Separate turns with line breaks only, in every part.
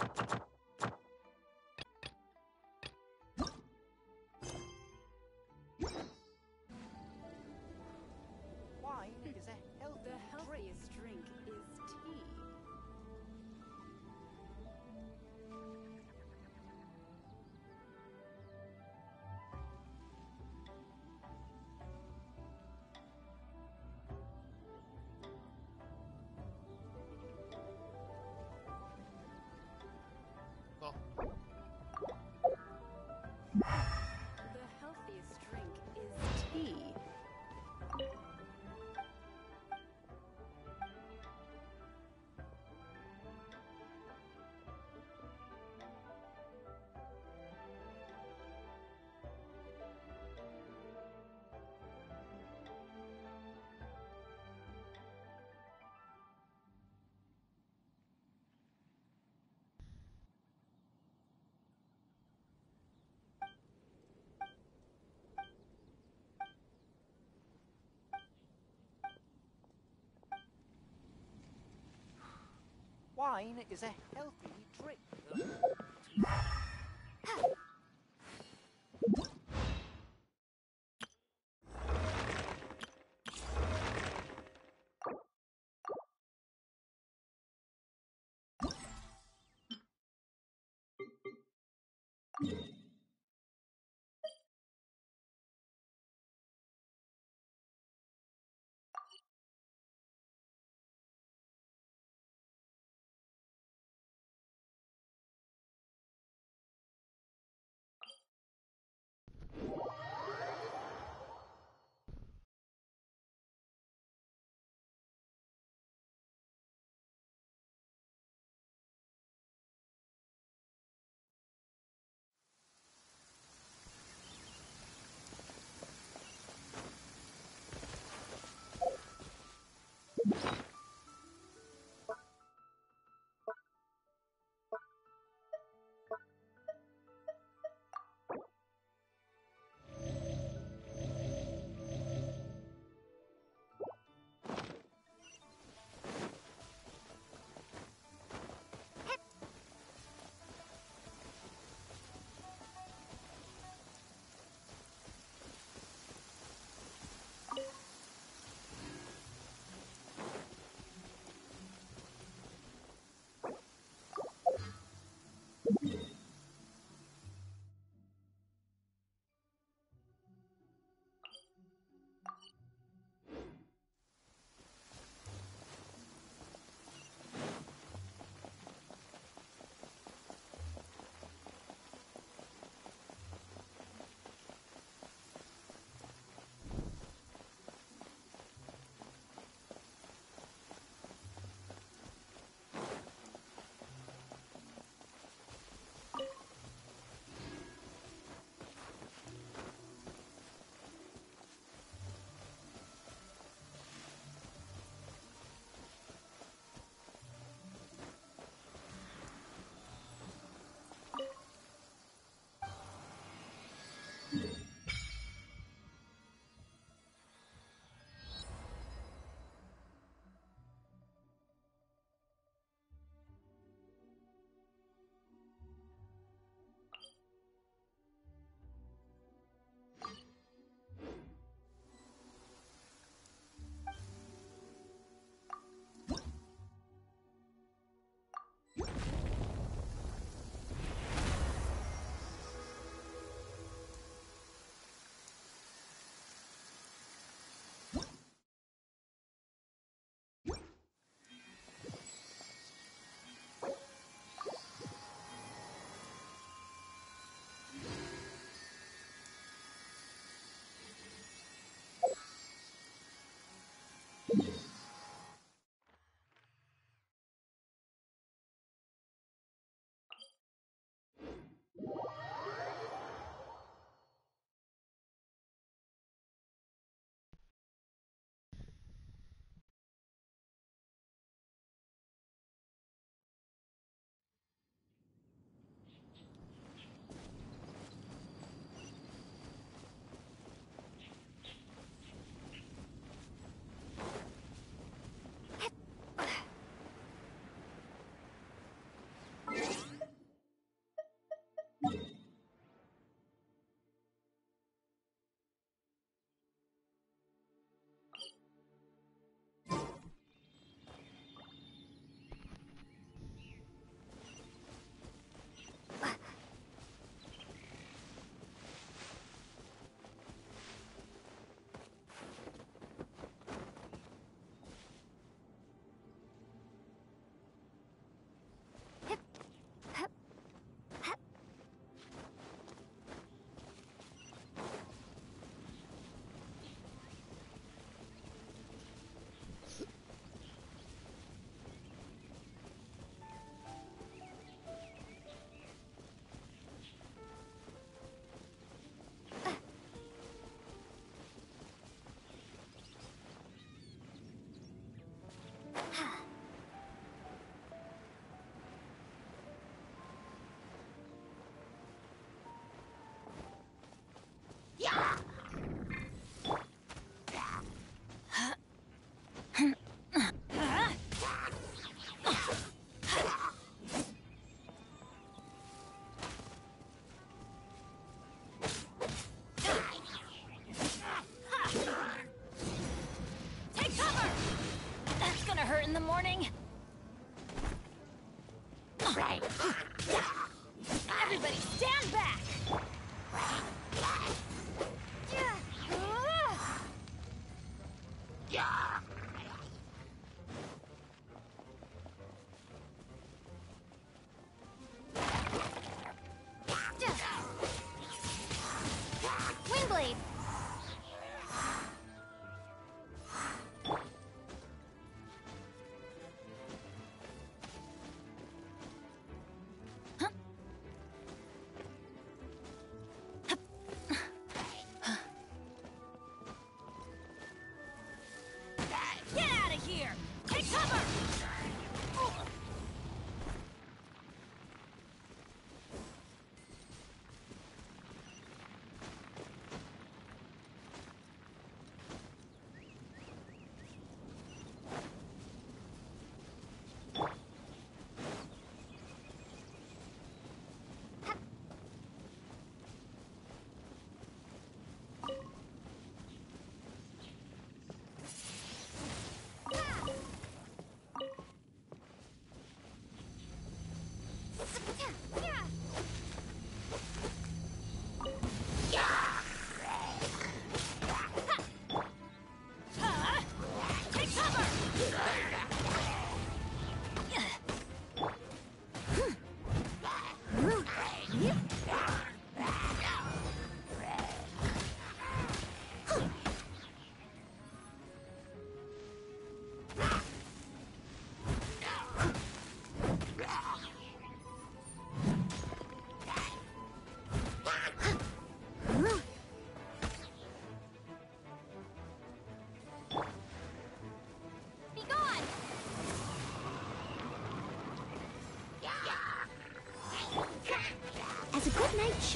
Wine Wine is a healthy drink.
you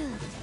a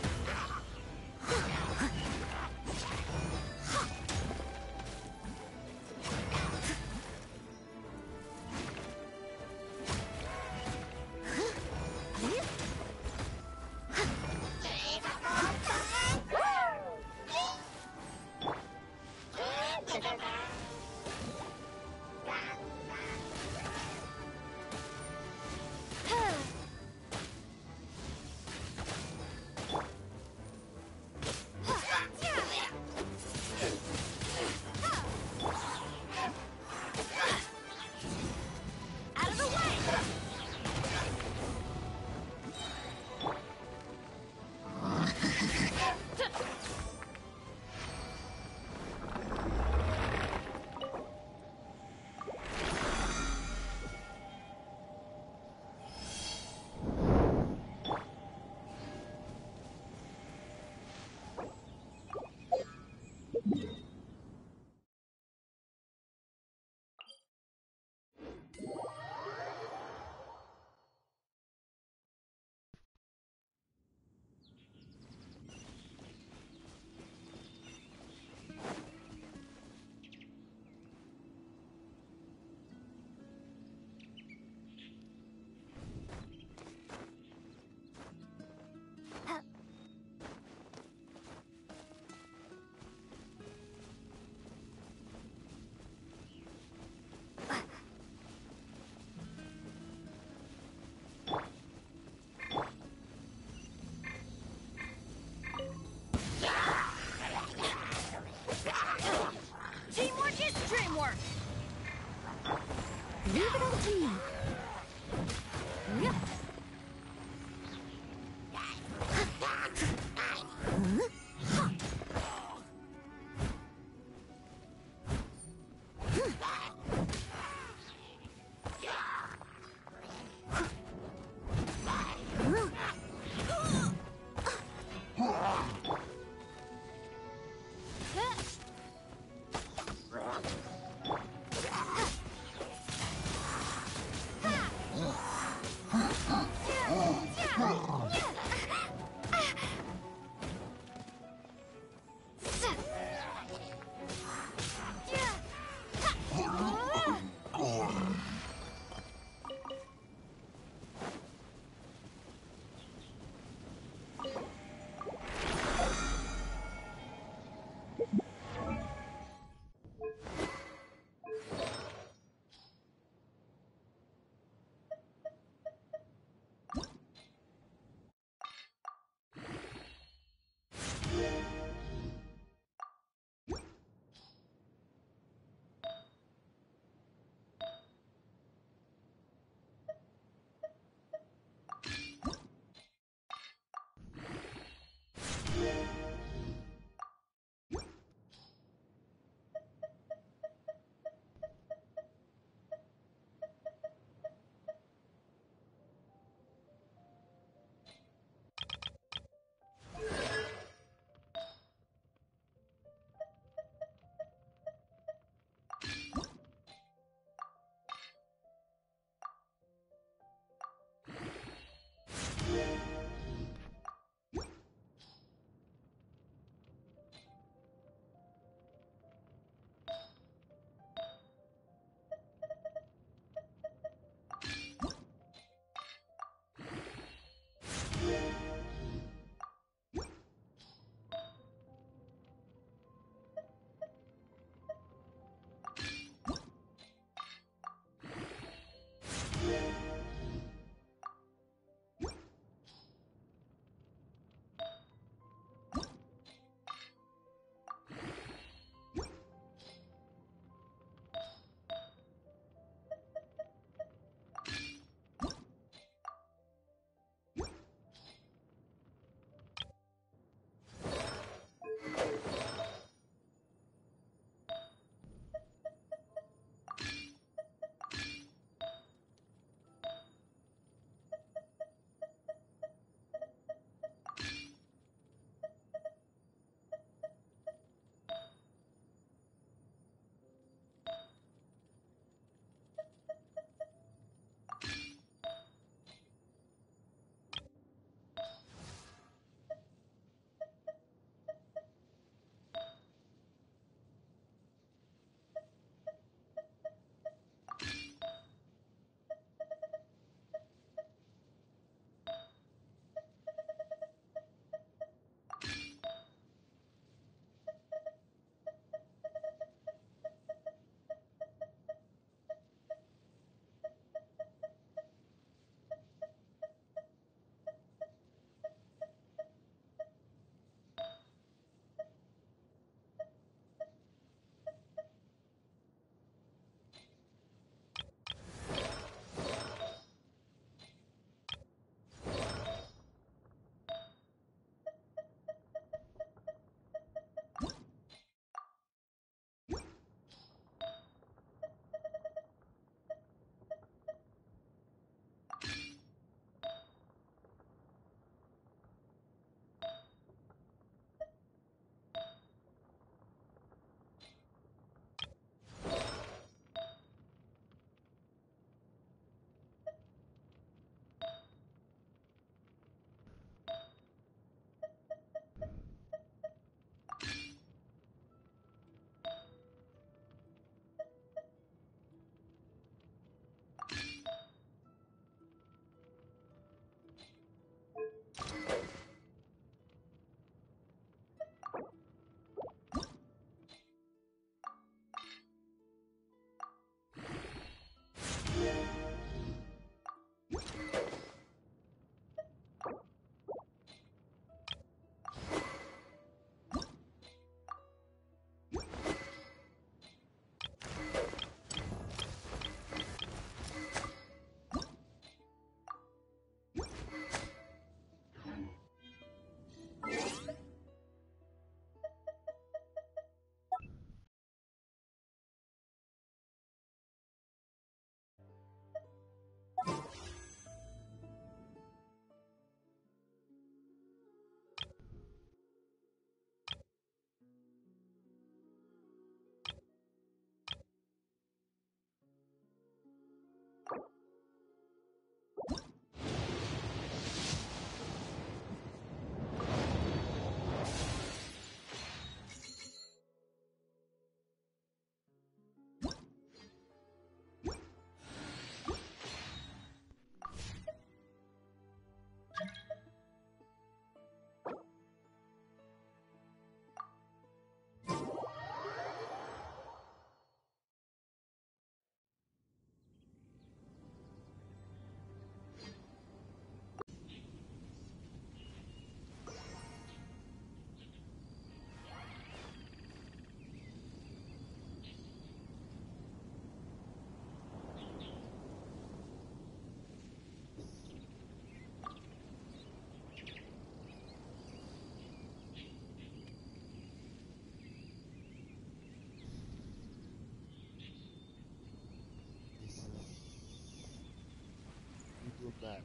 that.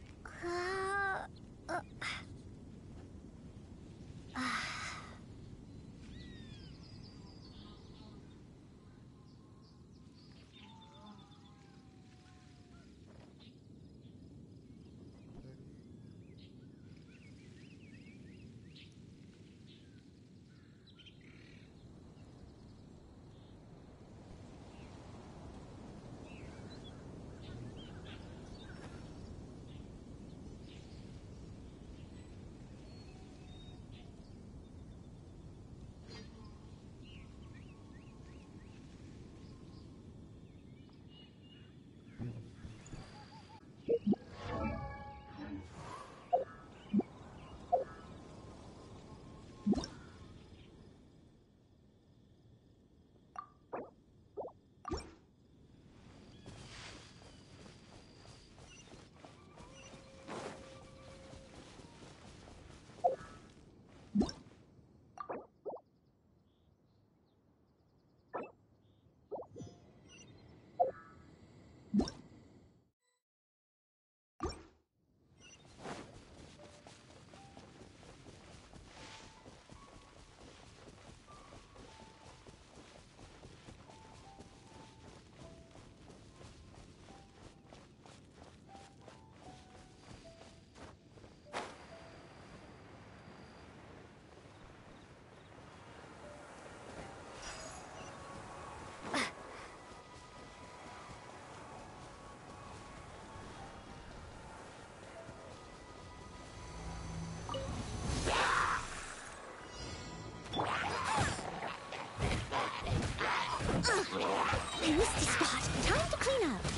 Uh, uh, misty spot. Time to clean up.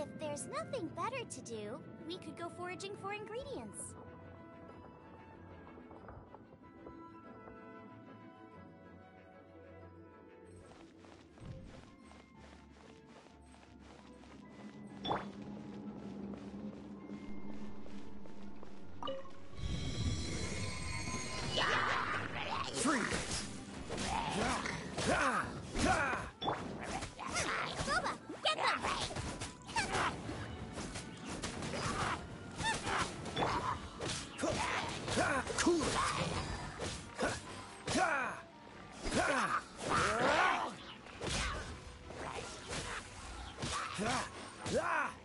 If there's nothing better to do, we could go foraging for ingredients.
Ah! Ah!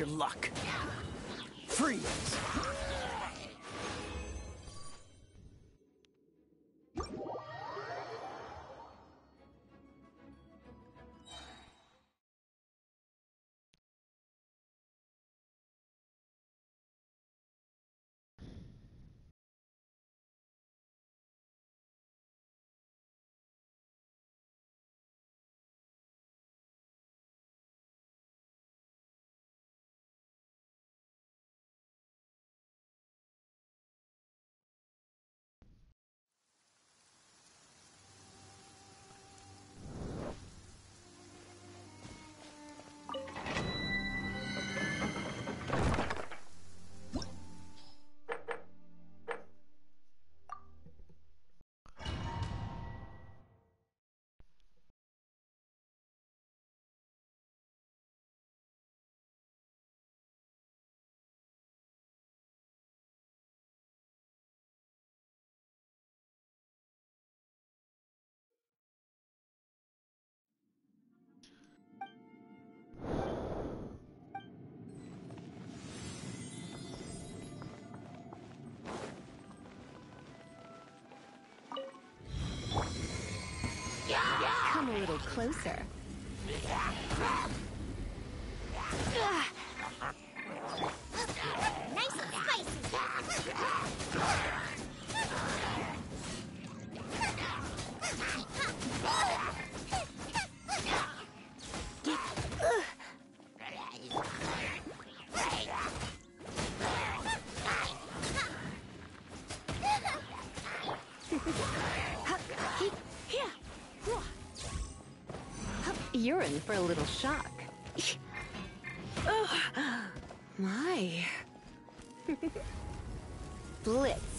your luck.
Free! a little closer.
Nice!
Ha! open for a little shock. oh, my. Blitz.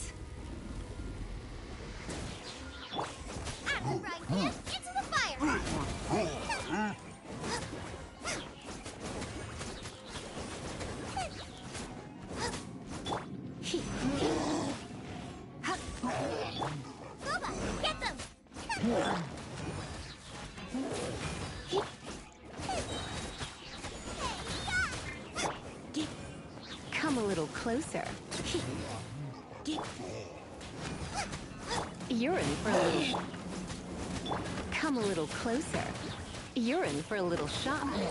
little shot.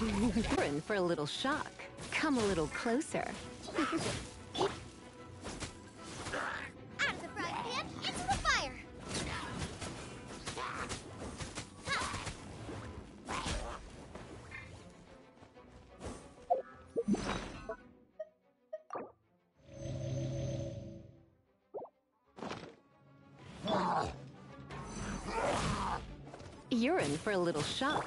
You're in for a little shock. Come a little closer. You're in for a little shock.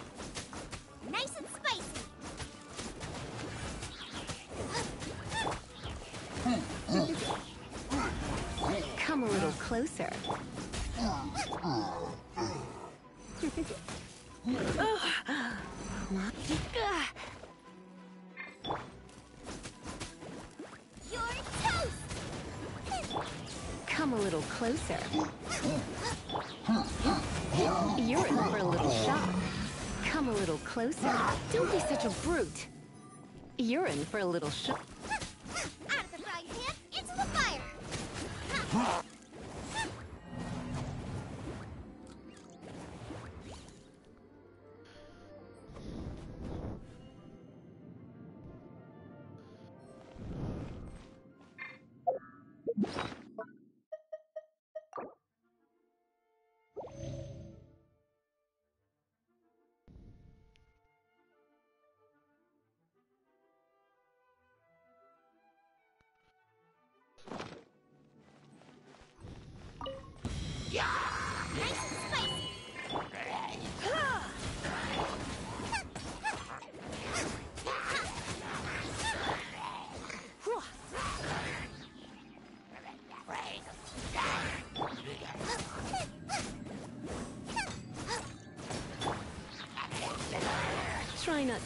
little ship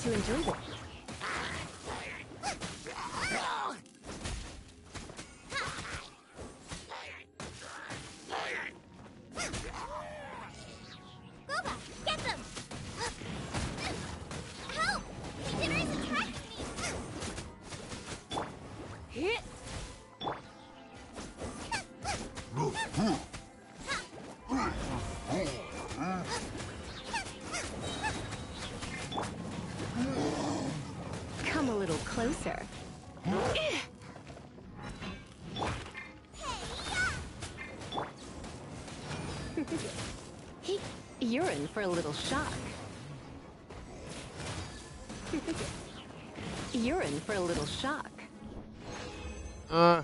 to enjoy this. You're in for a little shock. You're in for a little shock.
Uh.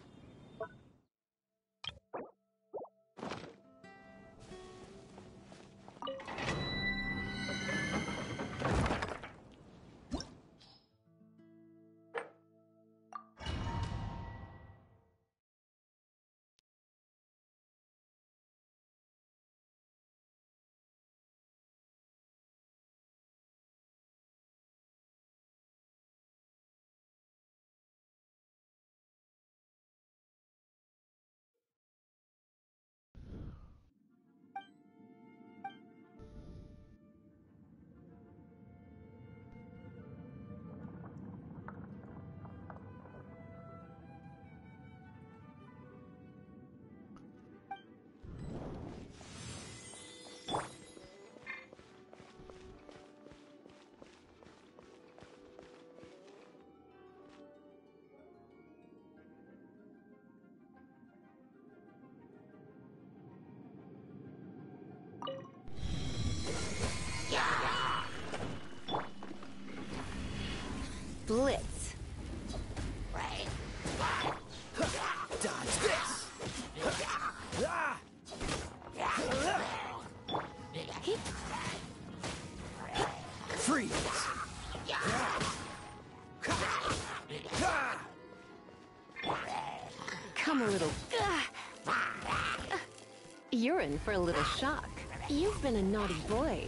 blitz.
Dodge this! Freeze!
Come a little... You're in for a little shock. You've been a naughty boy.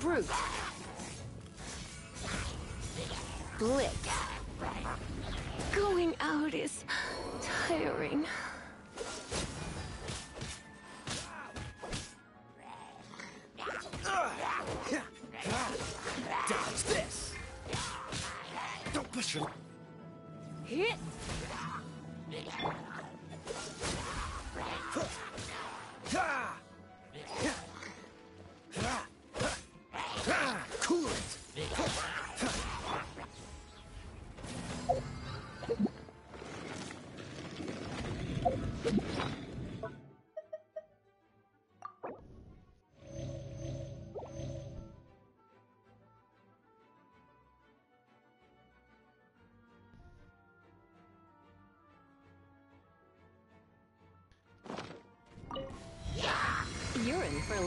brute. Blitz.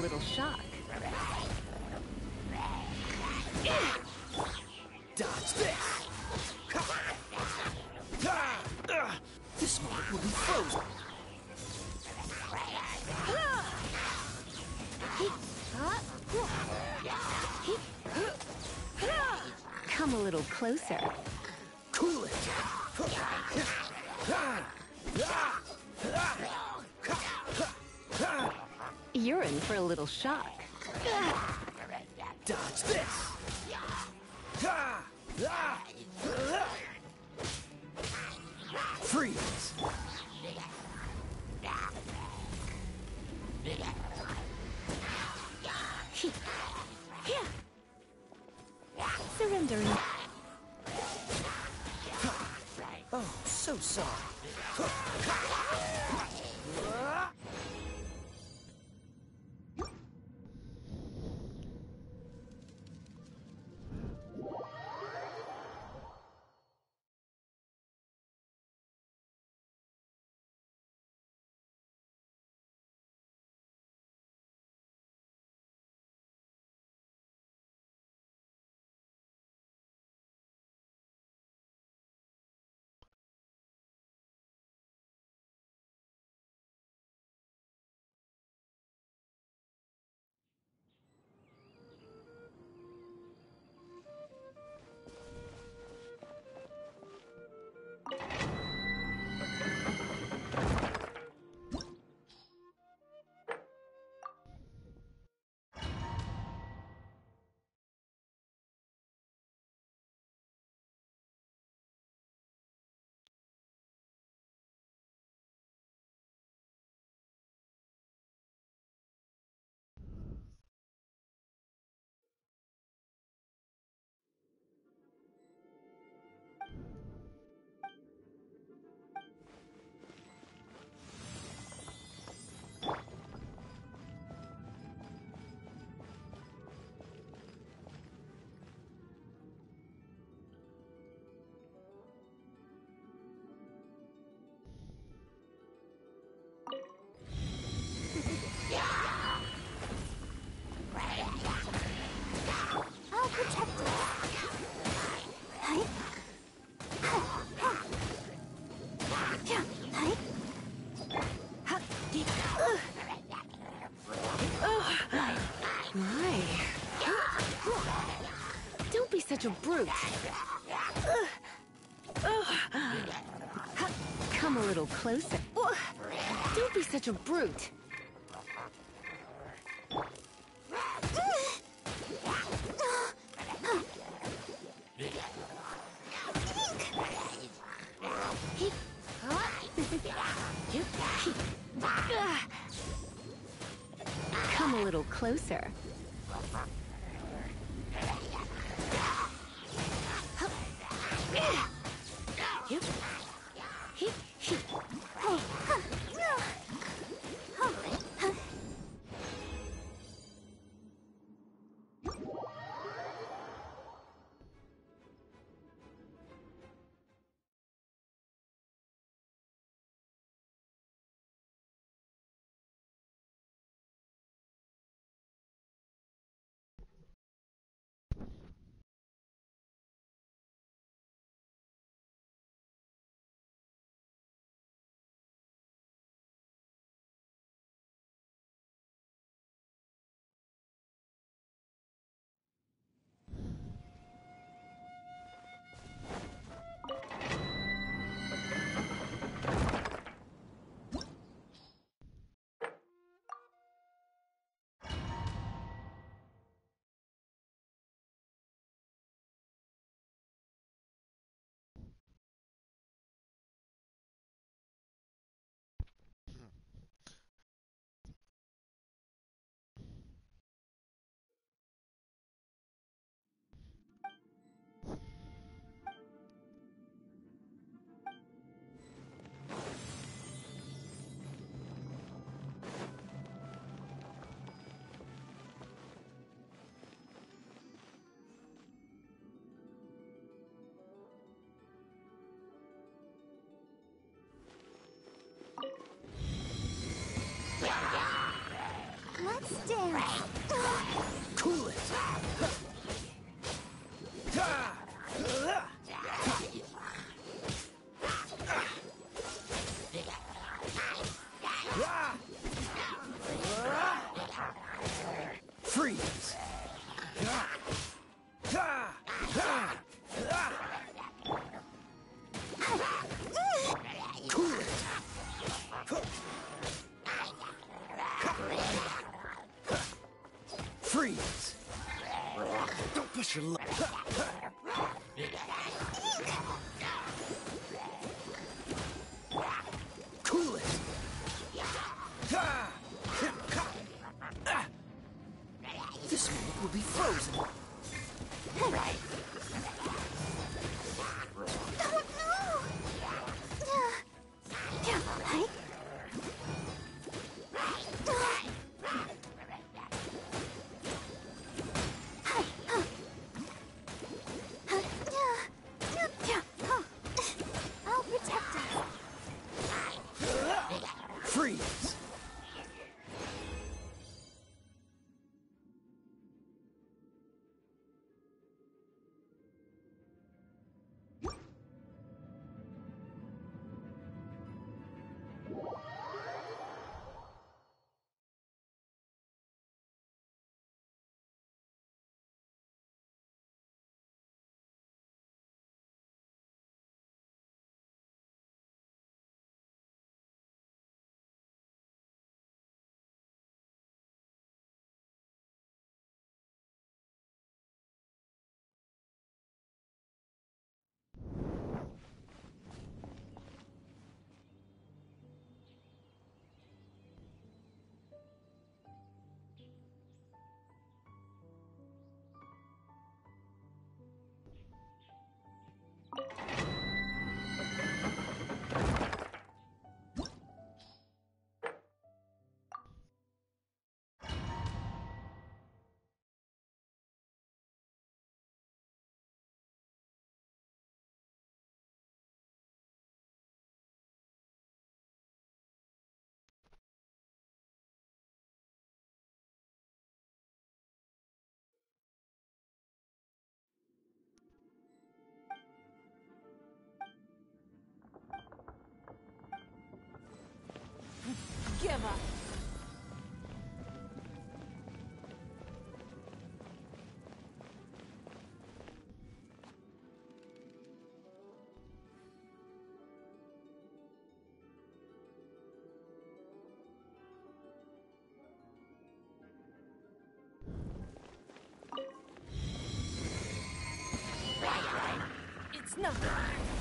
Little shock.
Dodge this! This moment will be frozen.
Come a little closer. In such a brute. Come a little closer. Don't be such a brute. Come a little closer.
Cool it. push your luck. cool it. This minute will be frozen.
It's nothing.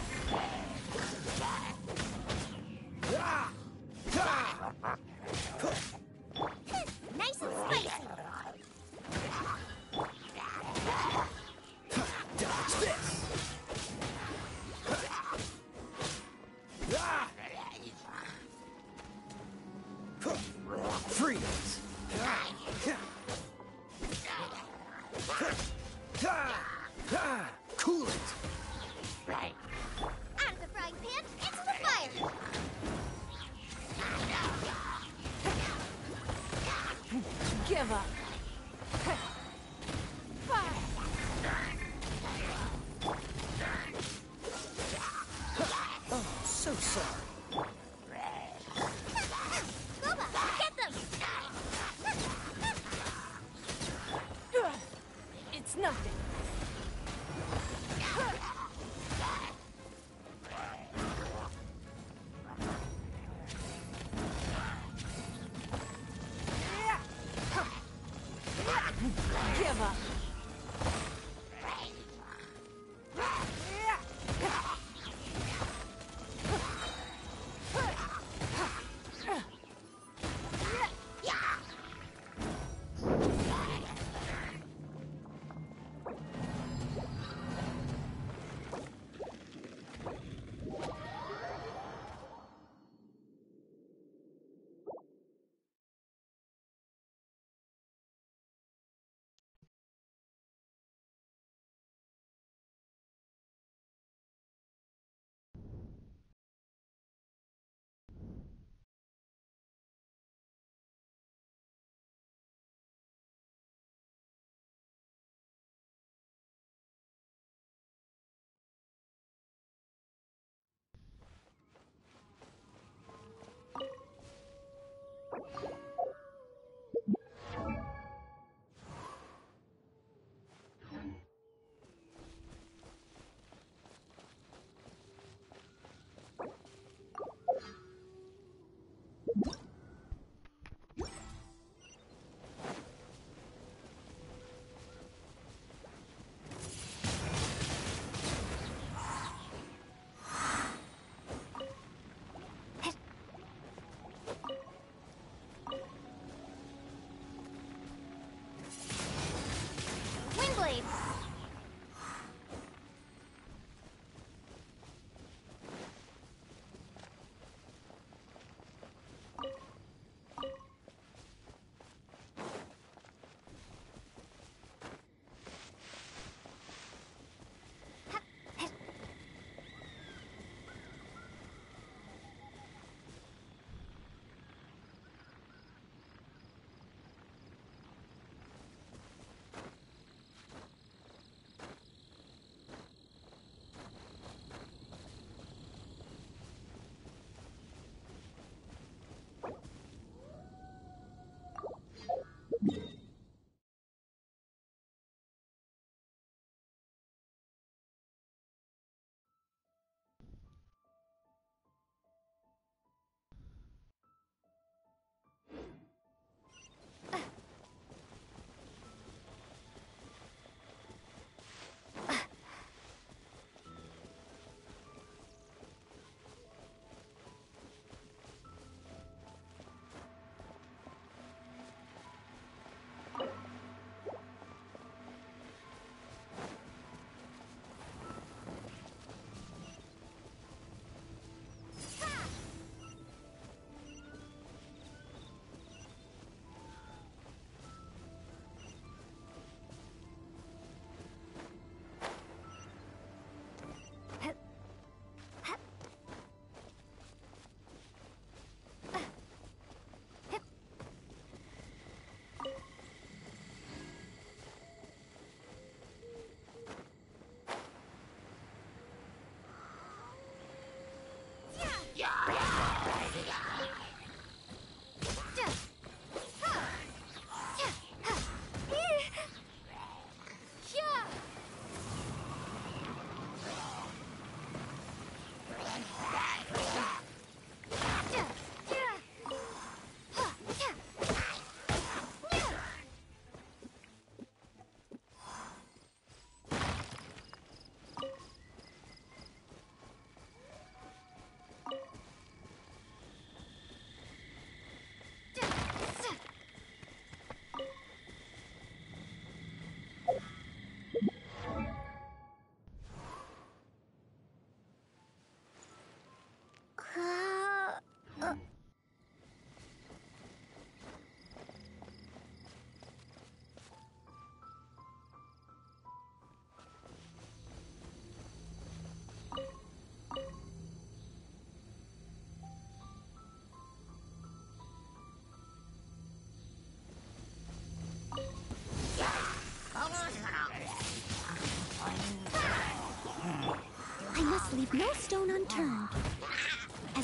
Leave no stone unturned.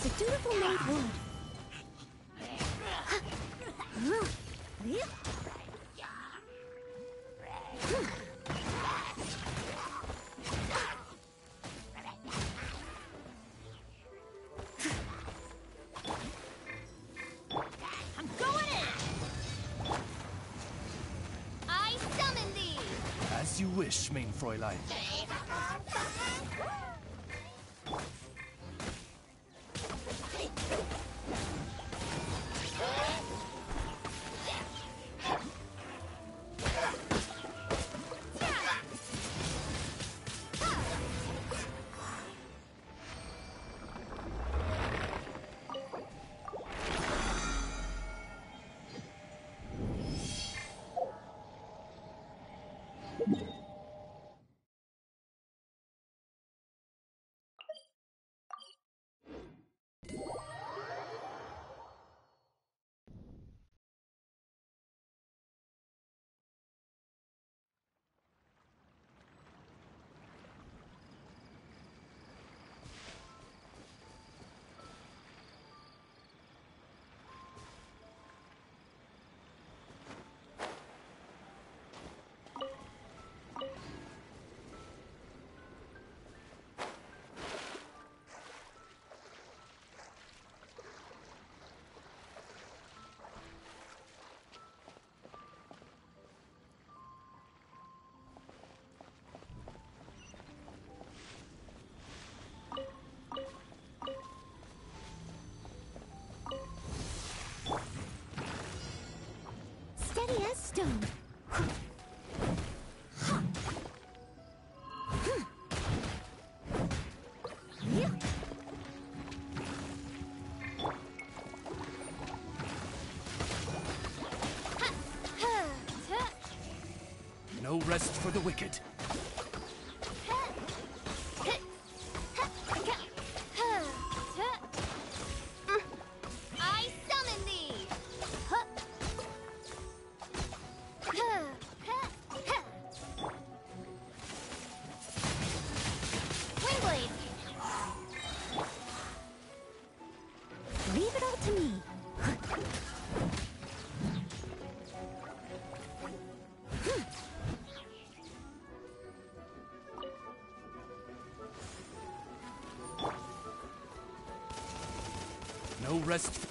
As a dutiful maid would.
I'm going in! I summon thee!
As you wish, mein Fräulein.
Steady as stone.
No rest for the wicked. No rest.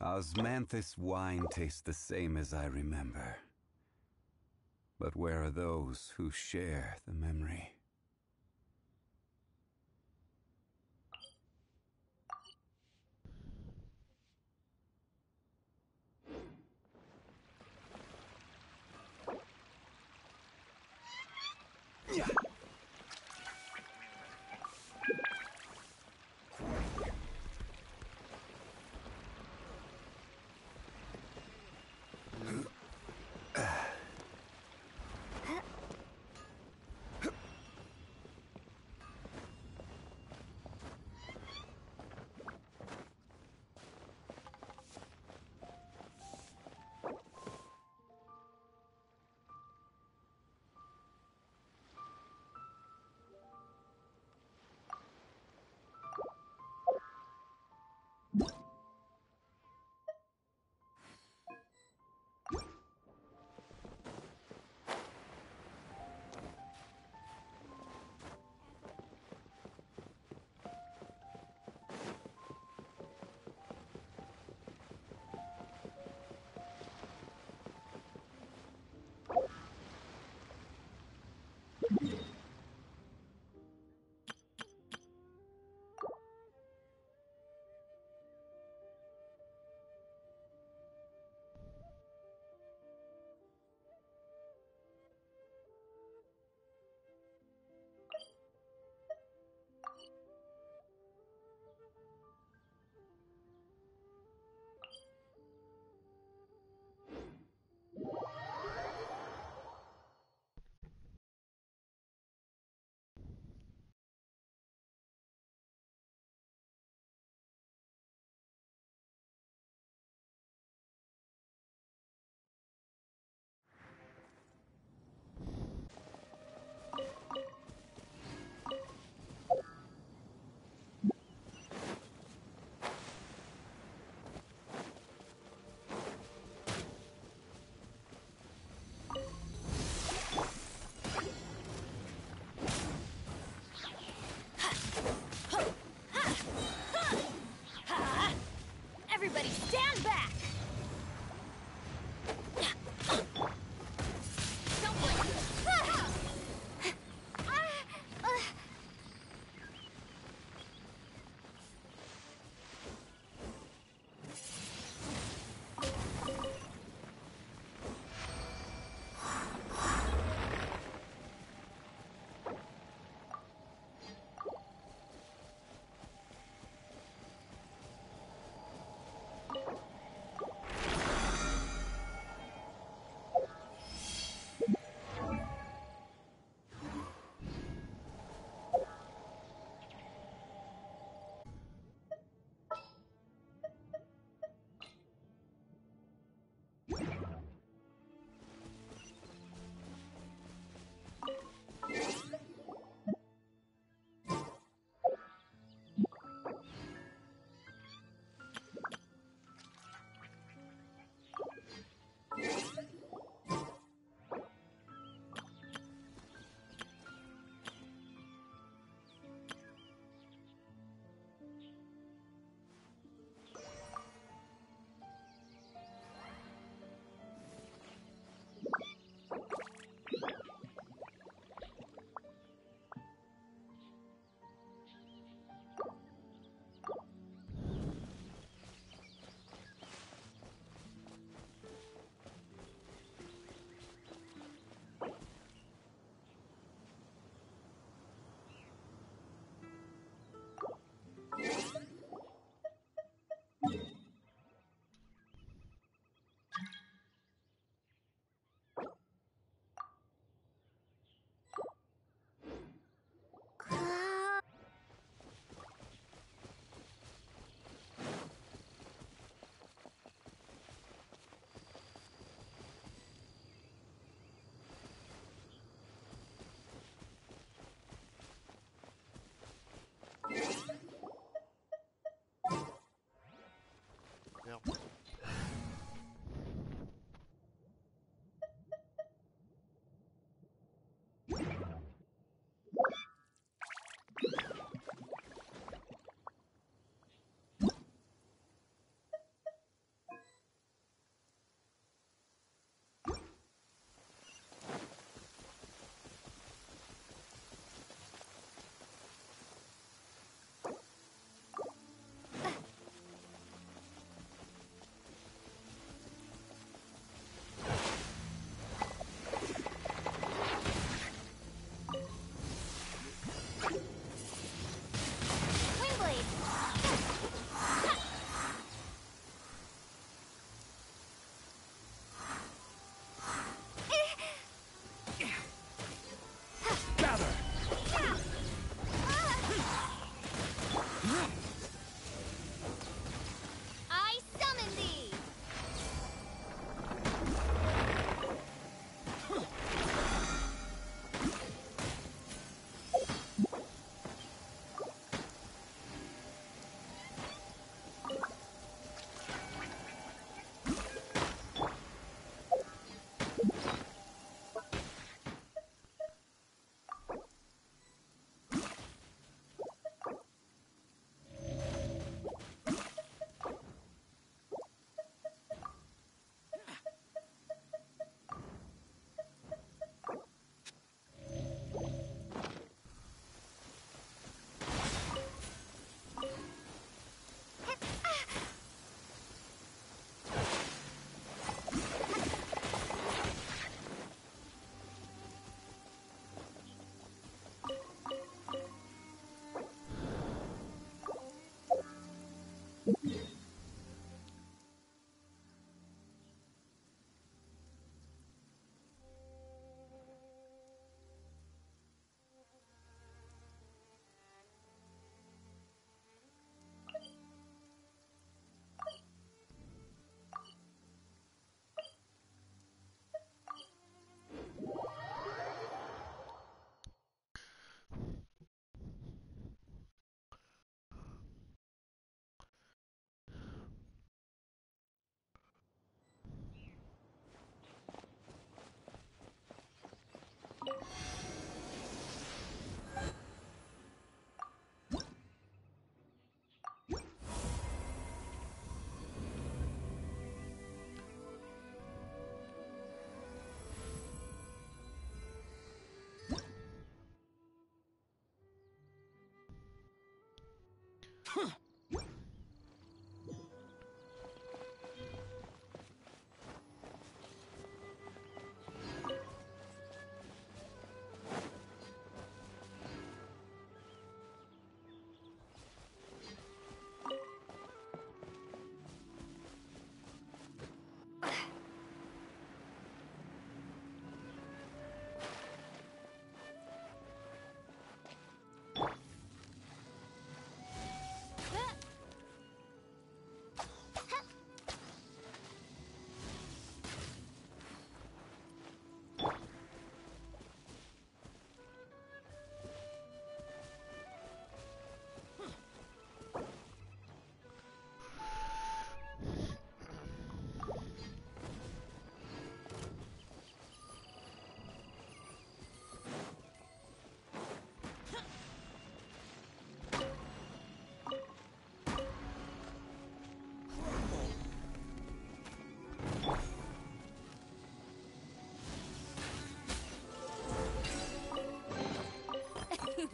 Osmanthus wine tastes the same as I remember. But where are those who share the memory?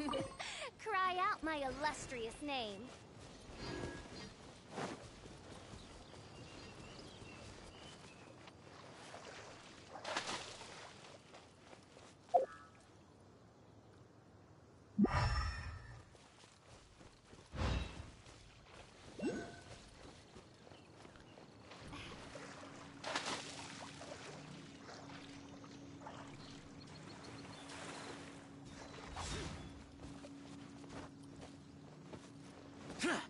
Cry out my illustrious name.
No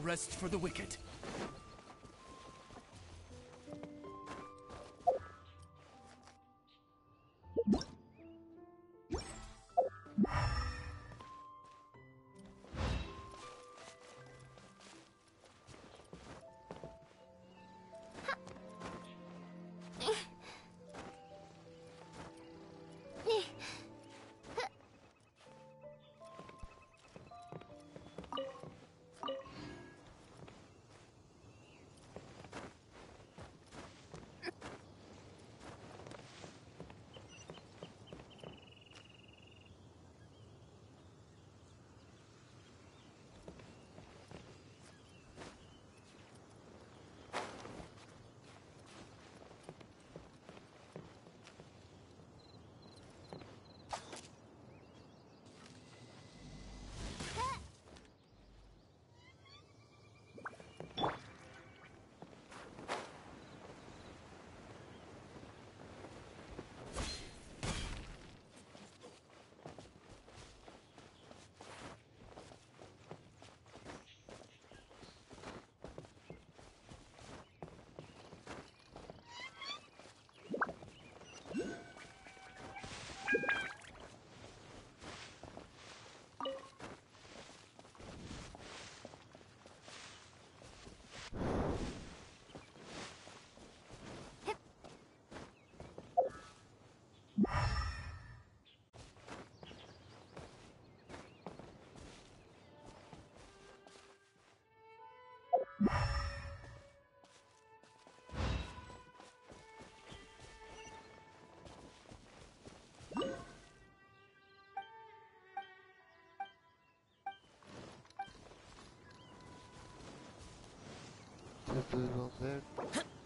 rest for the wicked.
Put it on there.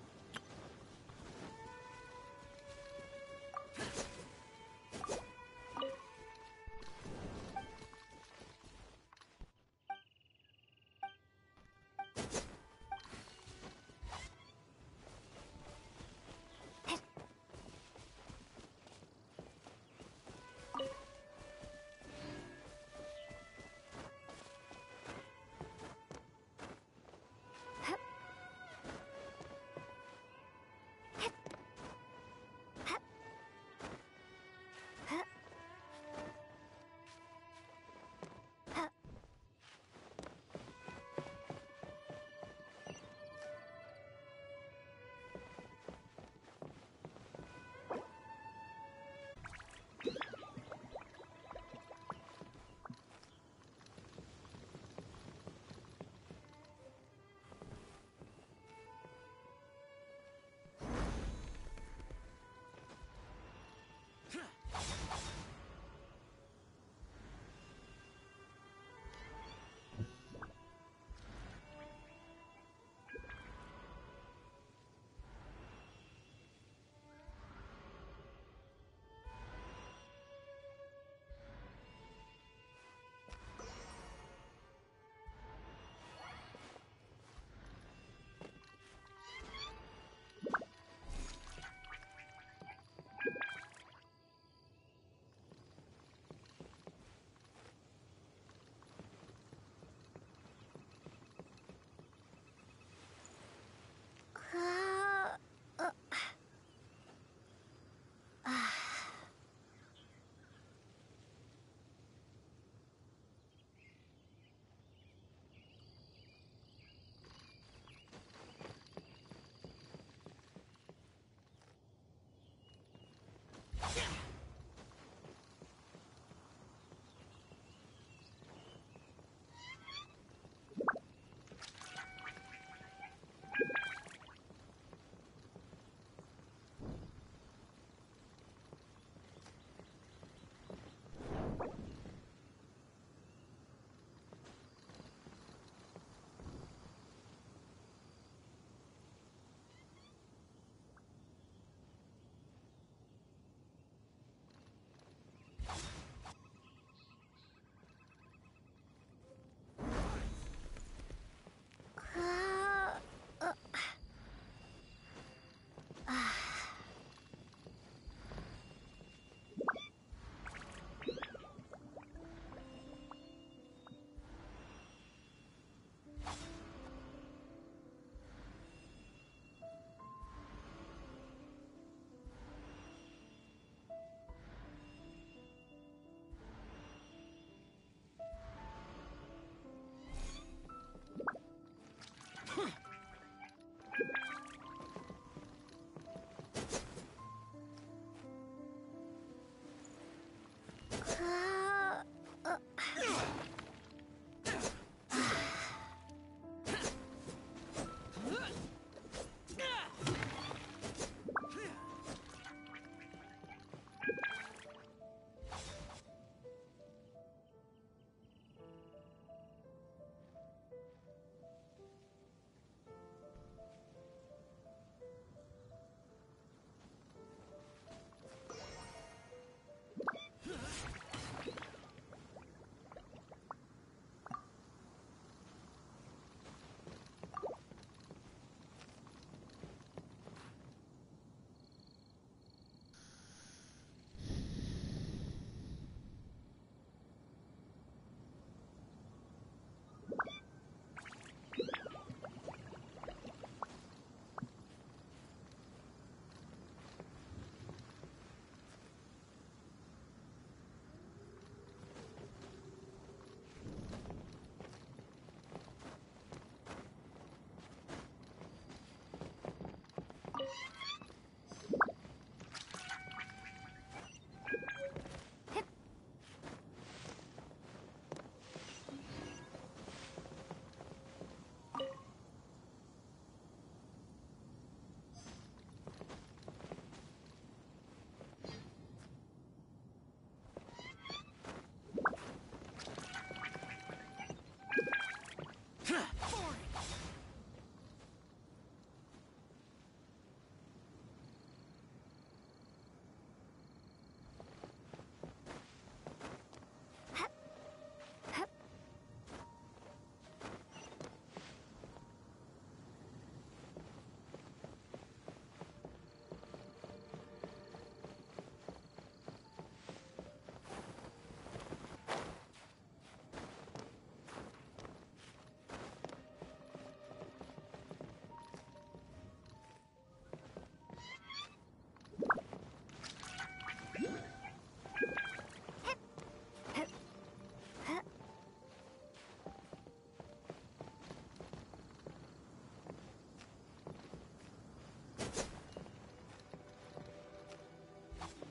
呀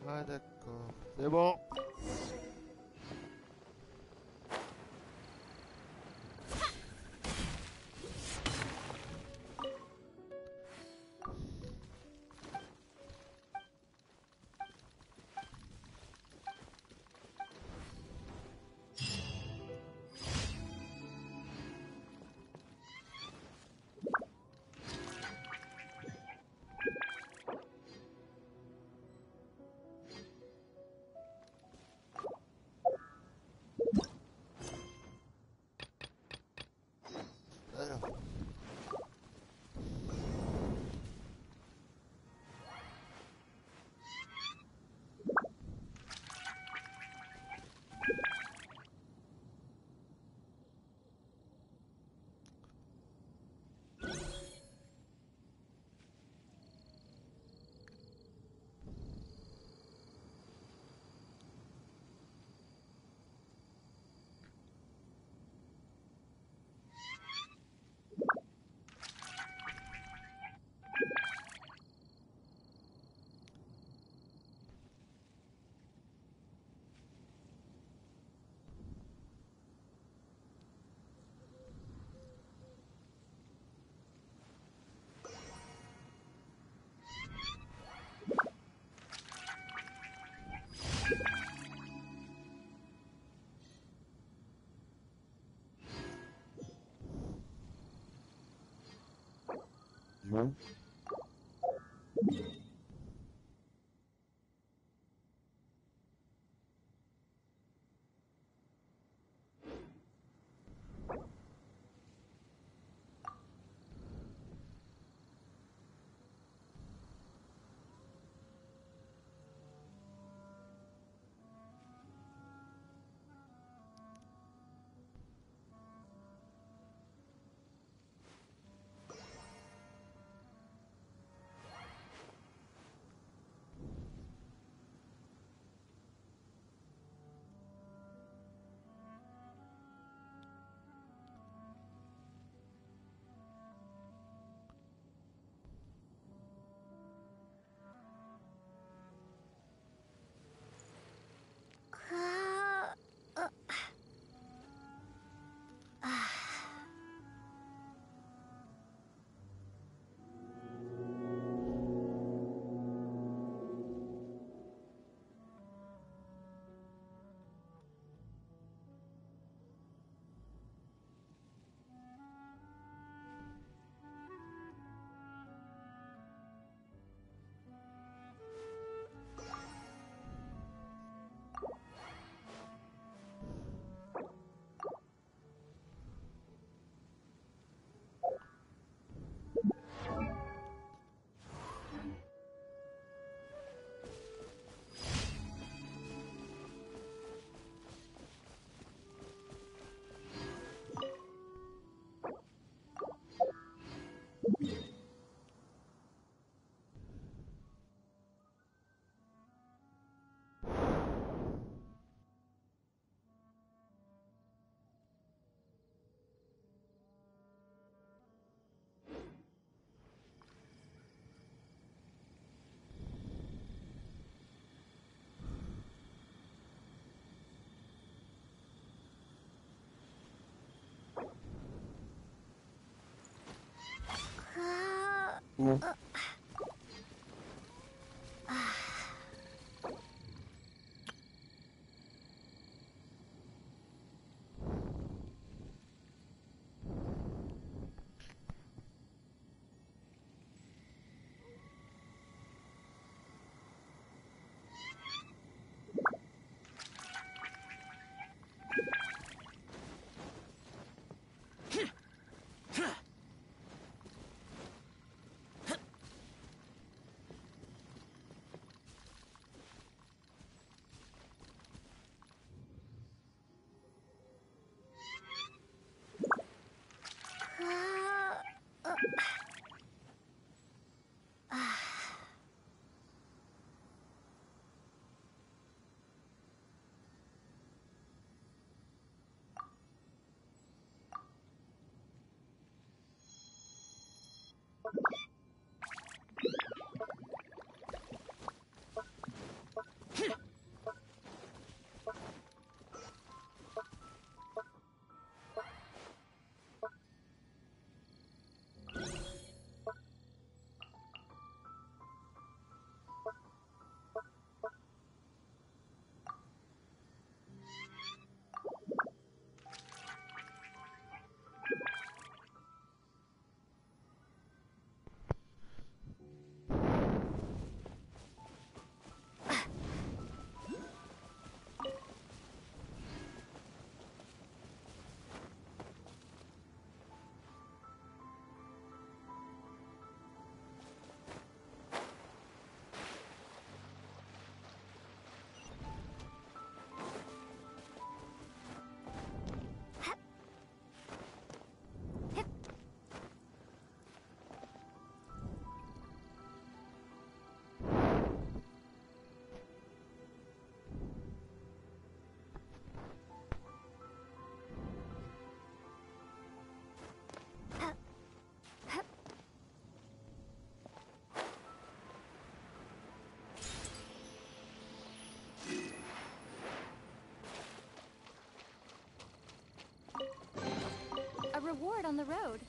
Ah d'accord, c'est bon. né?
Ah, uh,
reward on the road.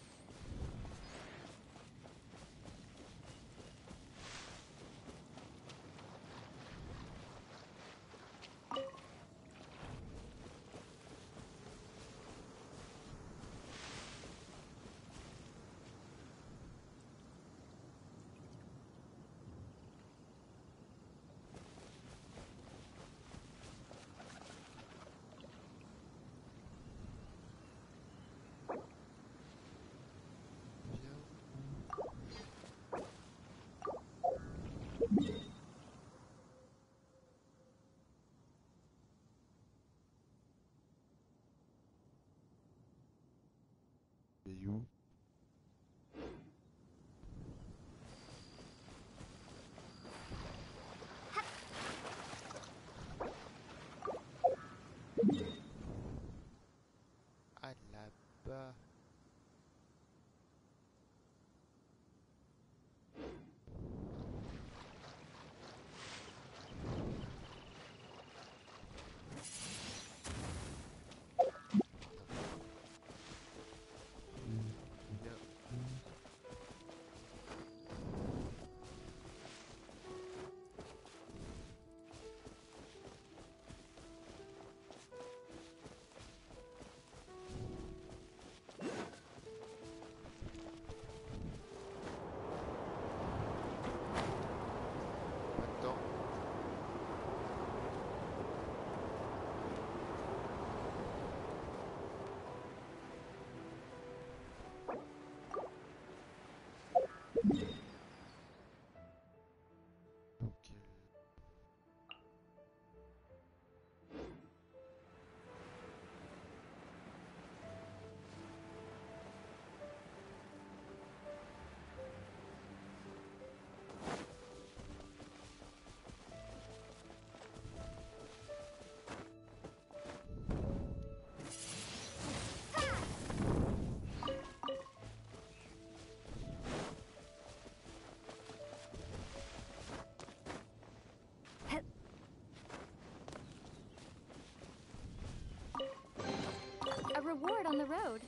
Reward on the road.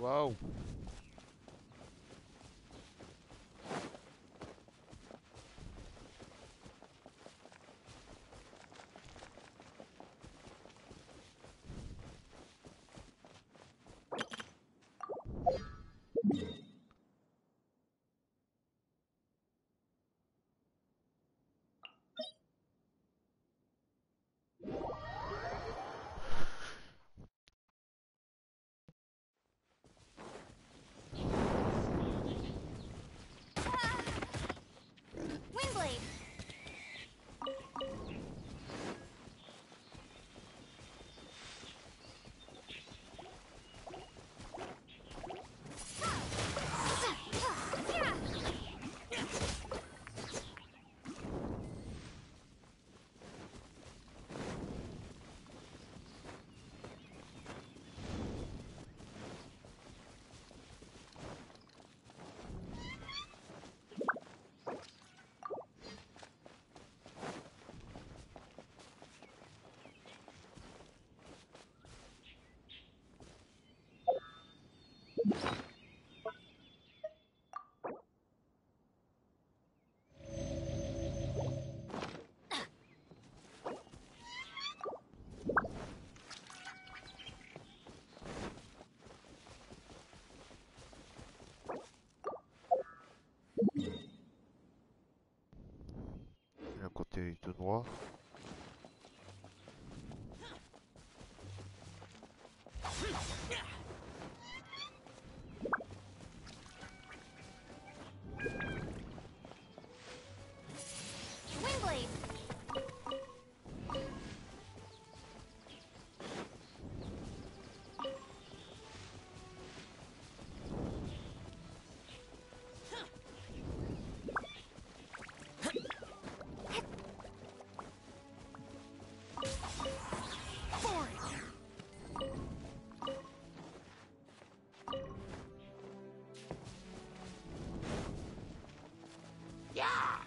Waouh tout
droit.
A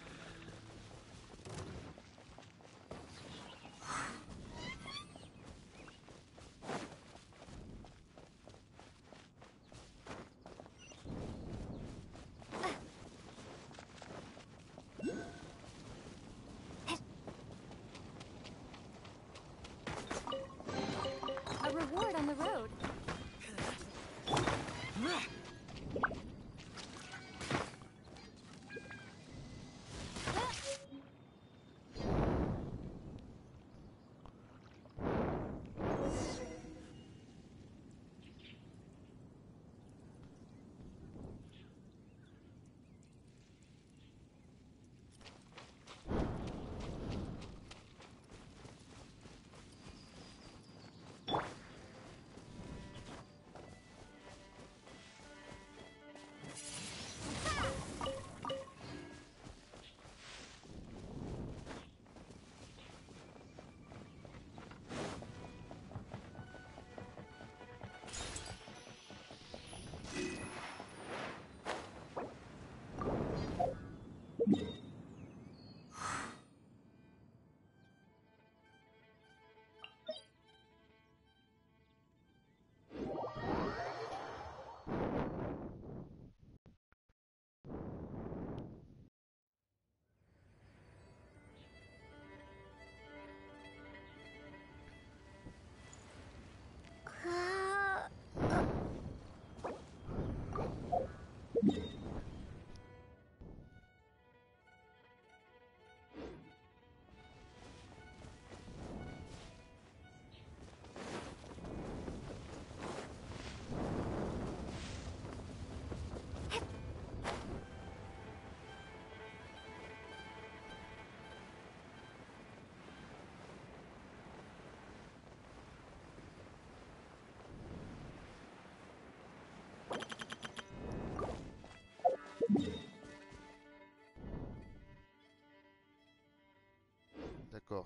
Koch.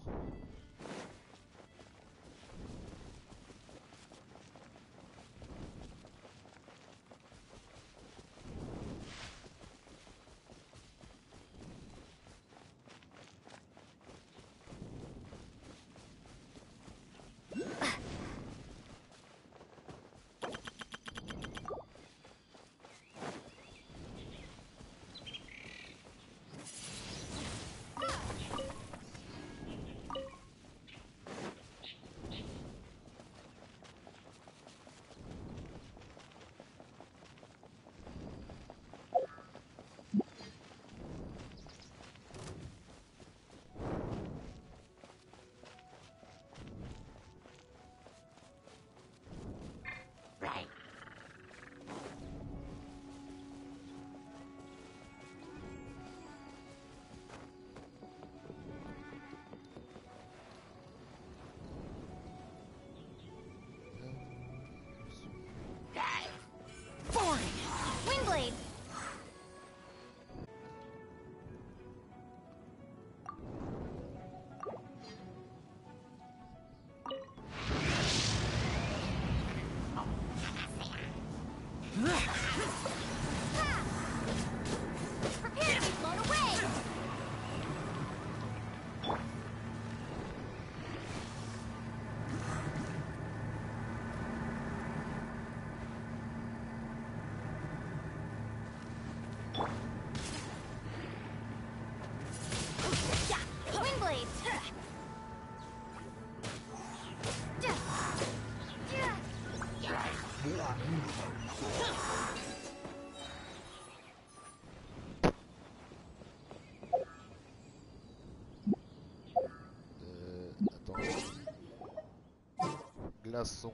Windblade!
relação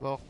Bon.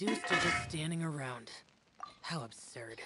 Reduced to just standing around. How absurd.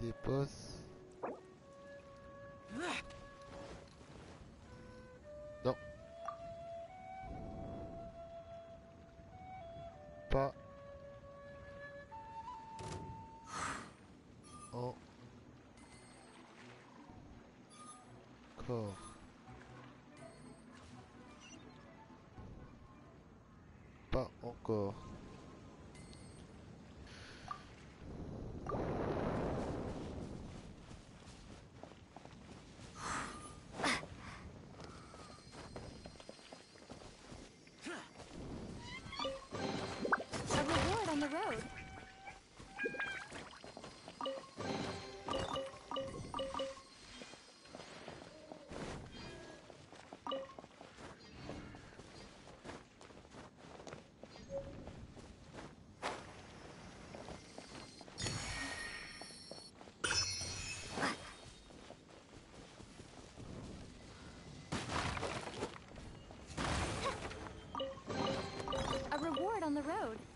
des boss. Non. Pas. En. Corps. Pas encore.
on the road.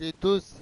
escritos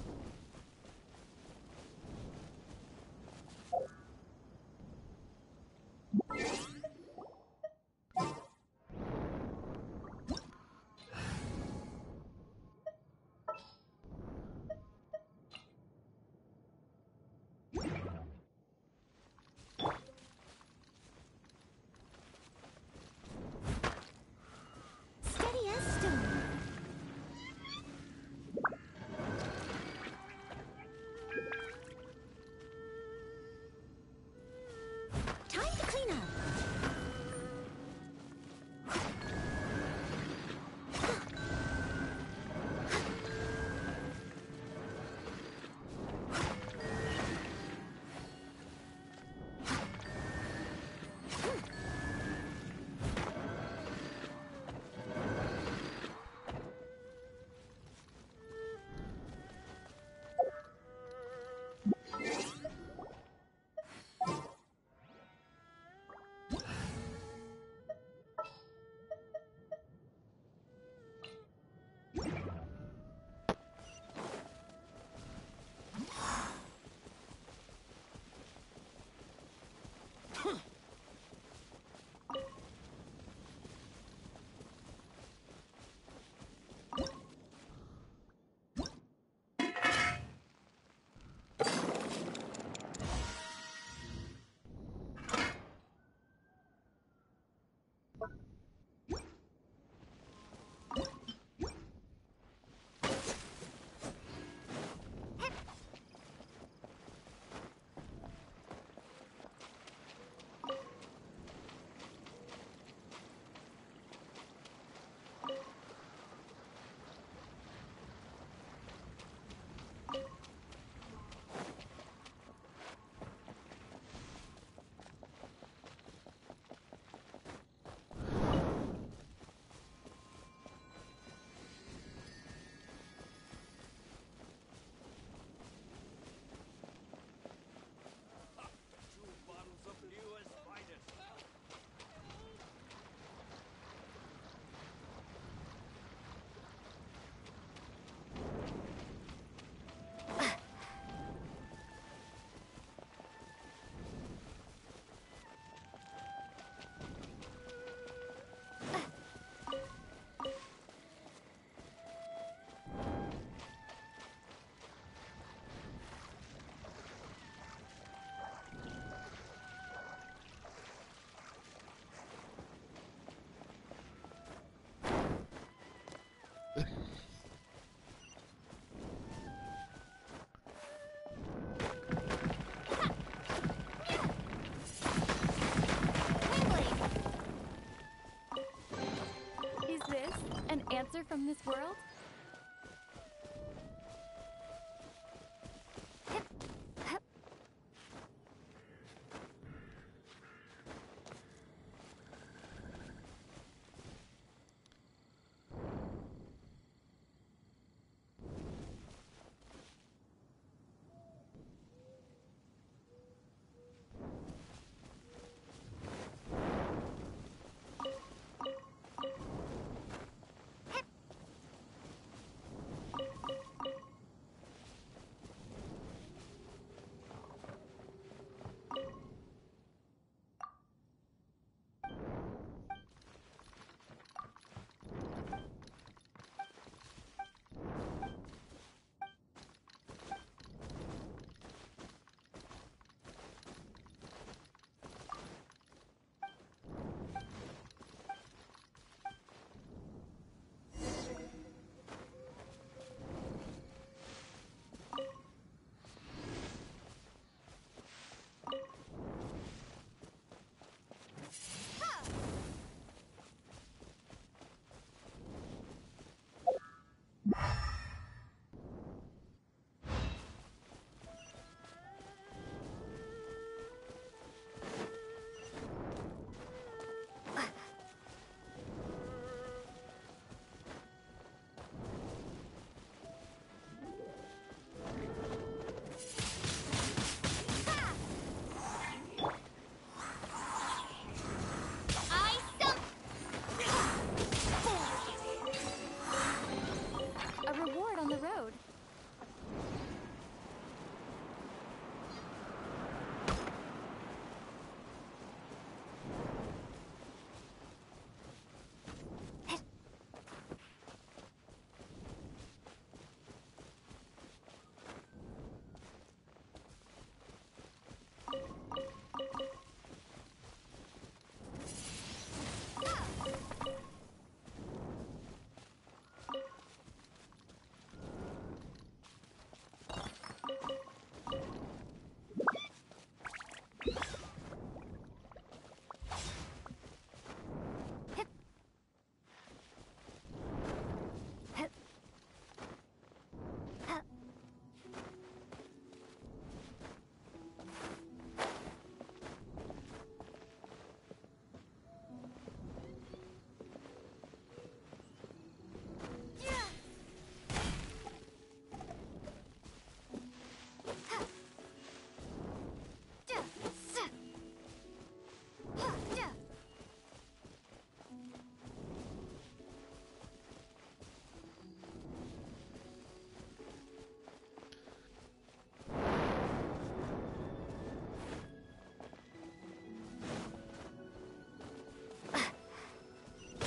this world?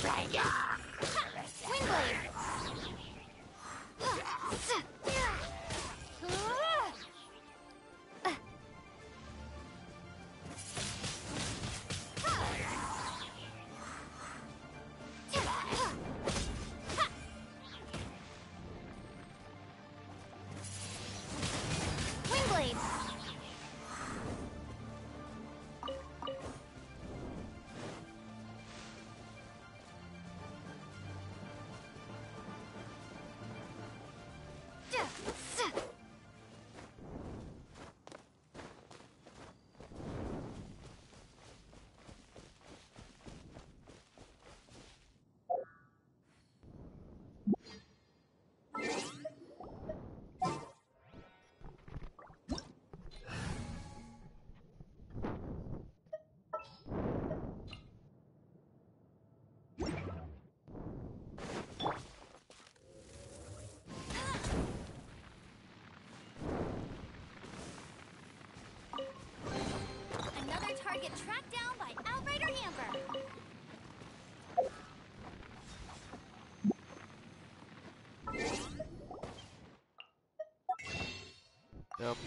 friend, yeah. Tracked down by Outrider Amber.
Yep.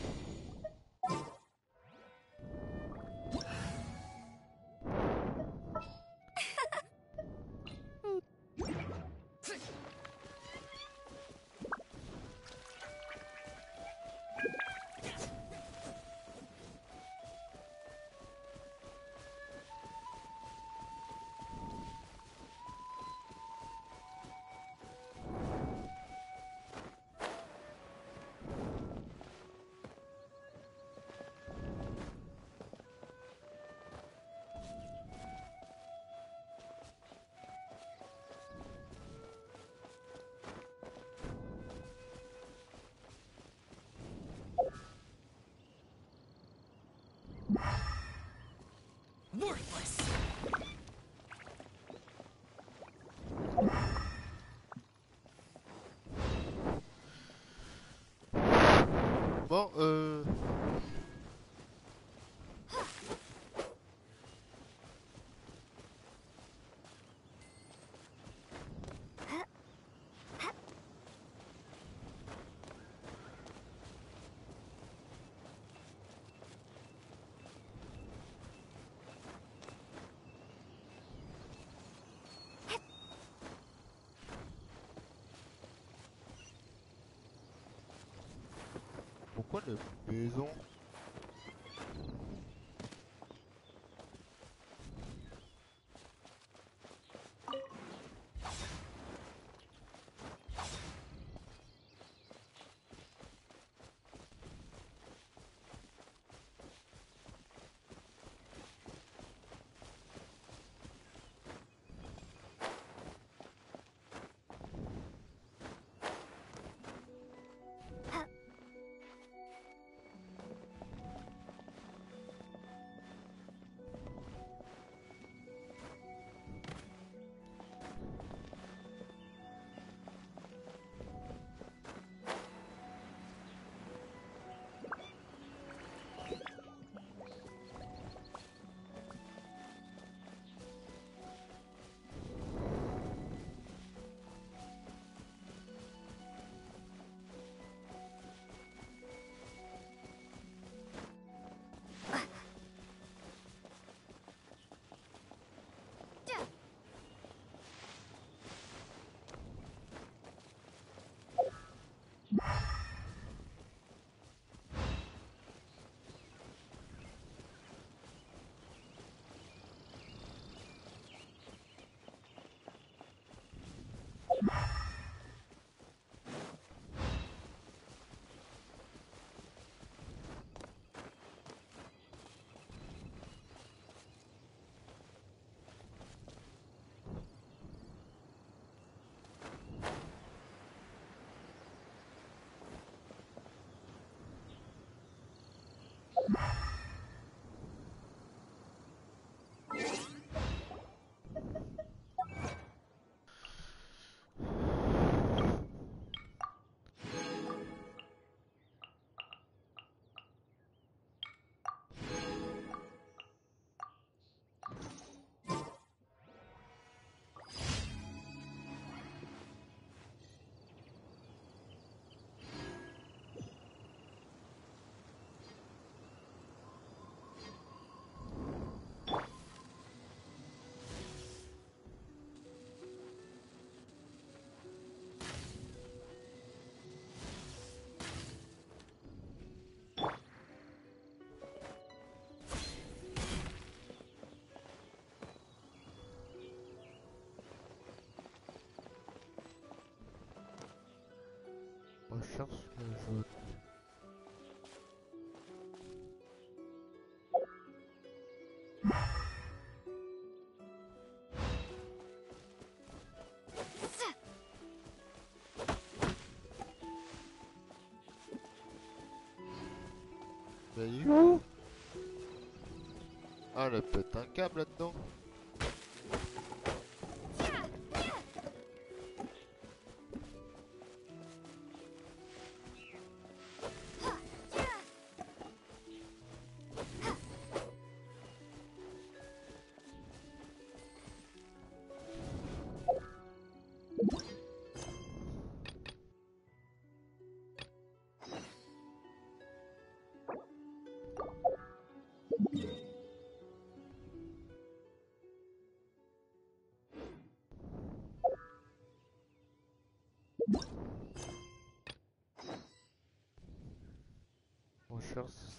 Worthless!
Bon, euh... maison. recherche le jaune. Où Ah, le pète un câble là-dedans. Lakers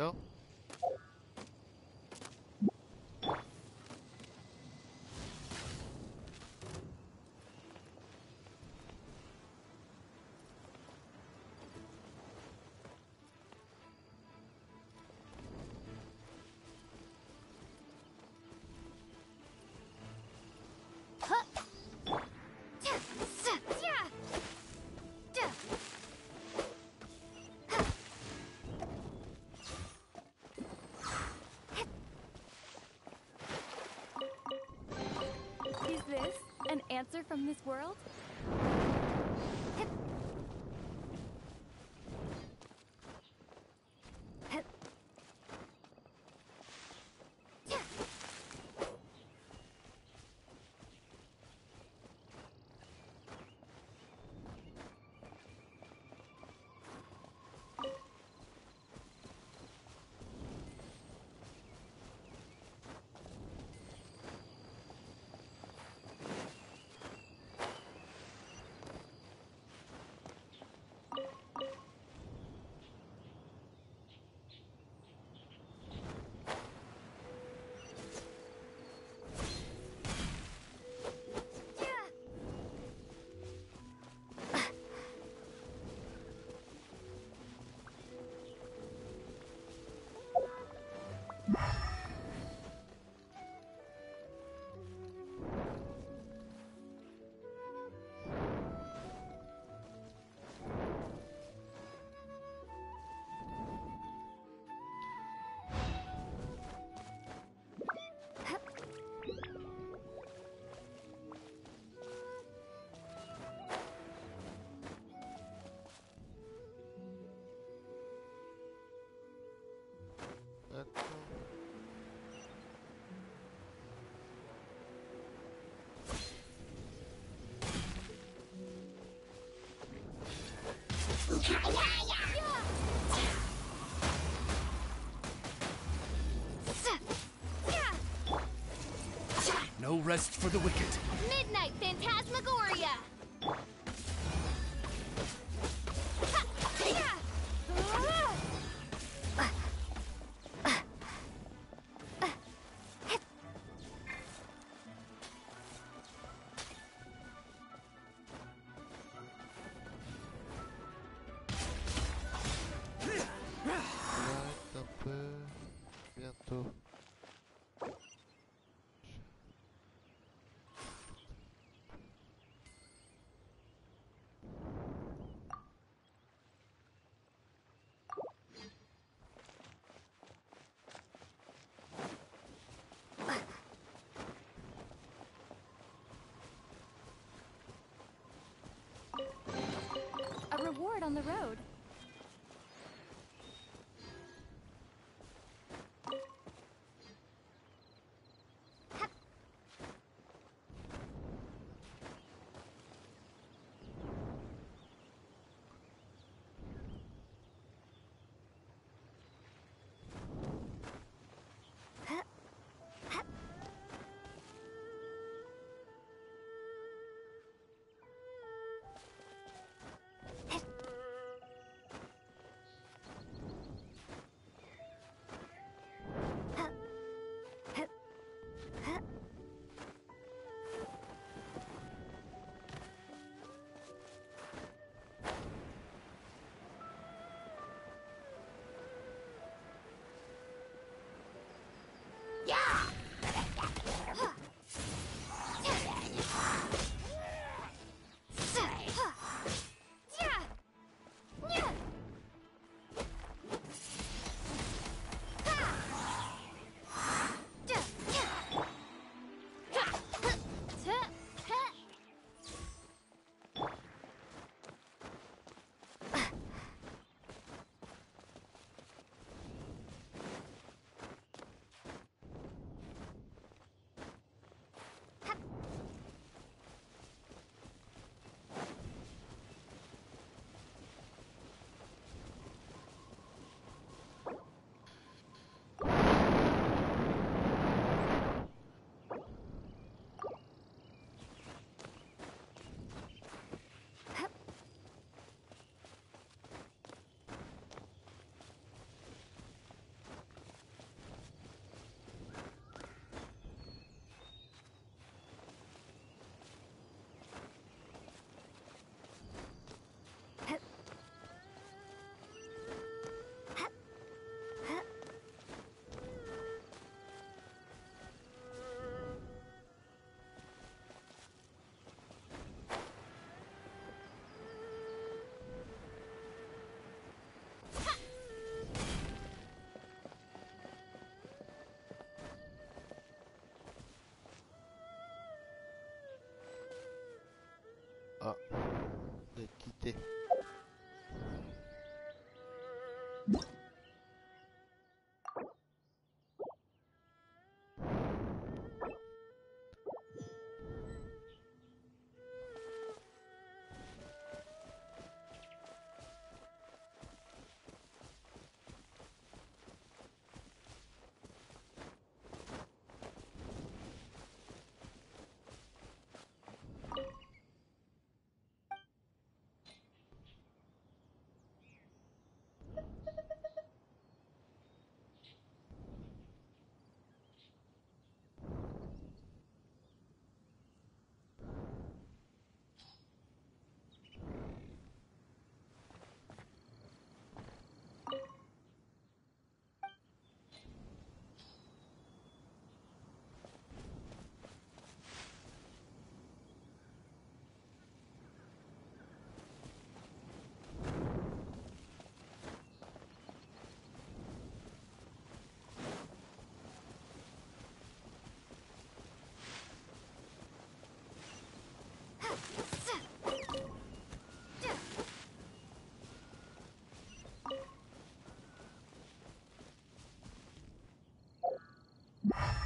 Tiens.
Answer from this world?
No rest for the wicked.
Midnight Phantasmagoria! On the road.
ができ
て。
you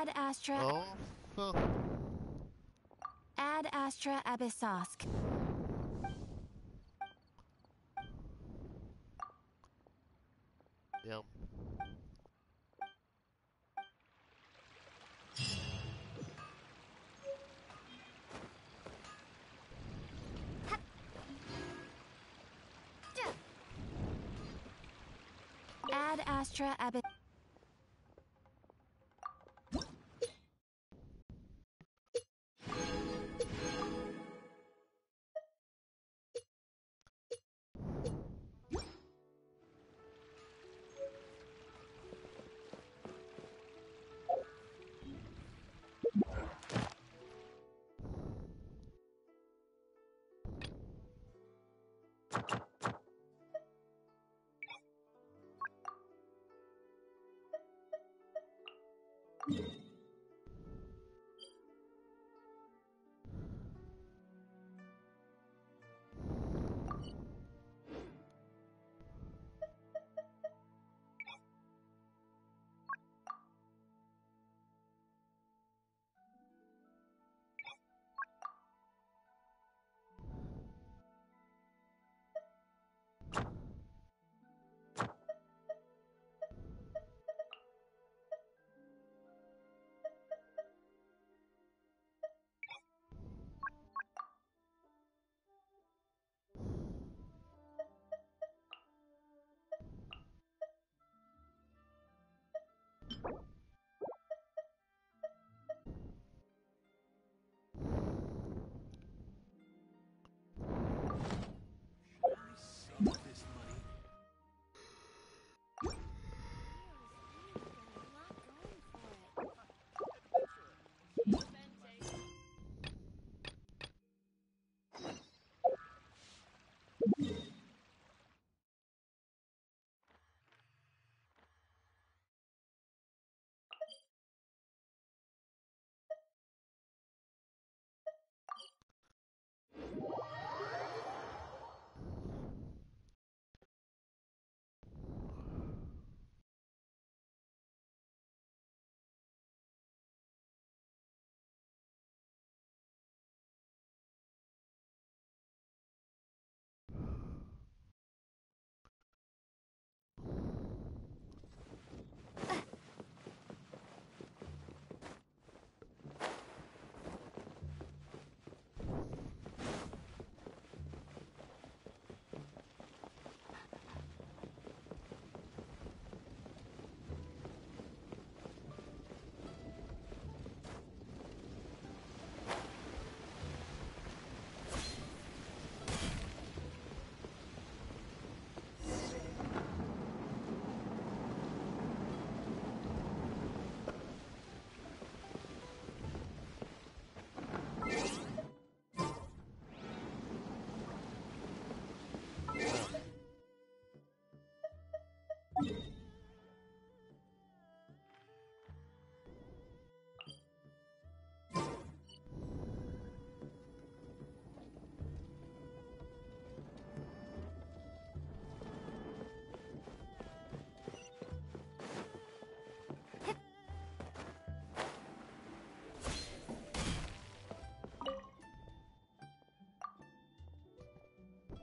Ad Astra.
Oh, enfin
Ad Astra Abyssosque.
Merde.
Ad Astra Abyss.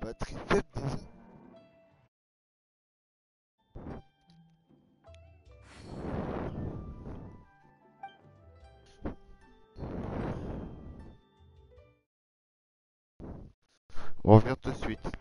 Batterie faible déjà. On revient tout de suite.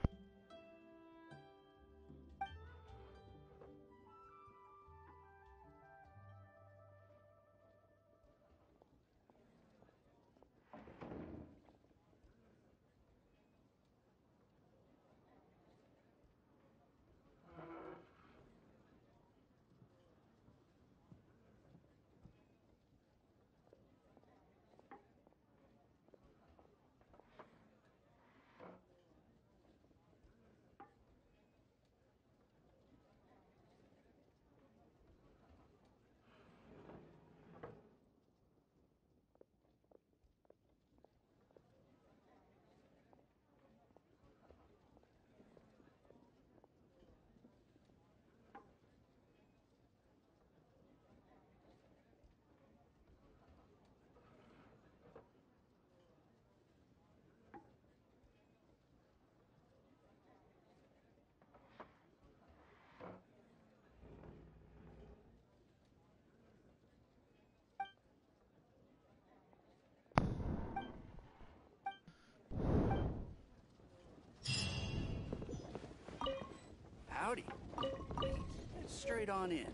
Howdy. Straight on in.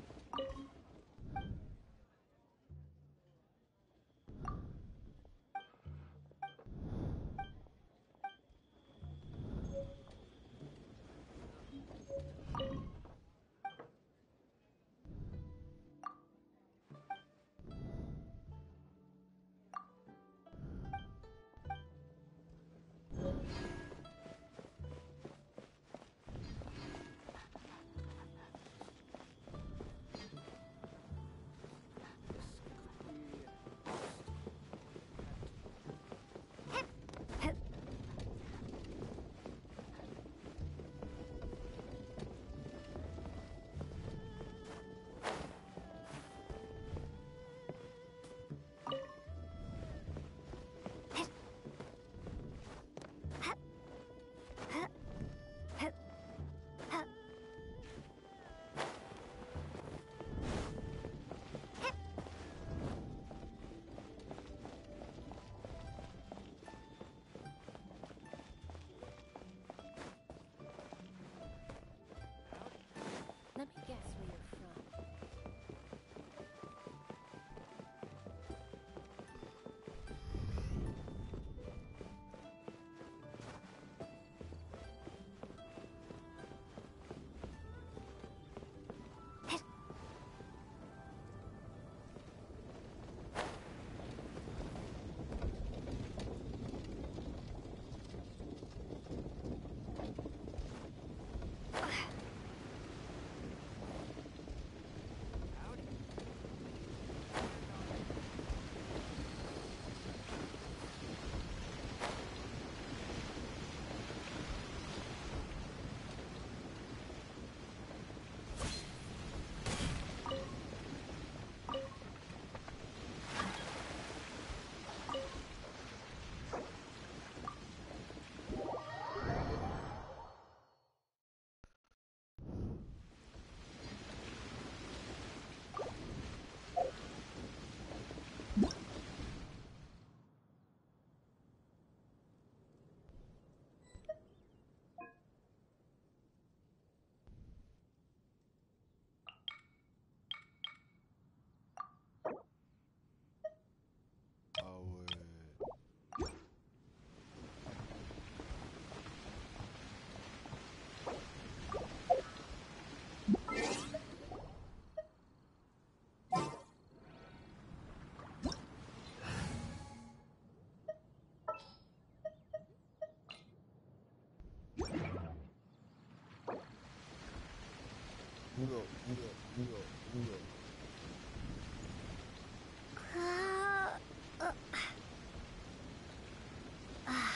啊，呃，
啊。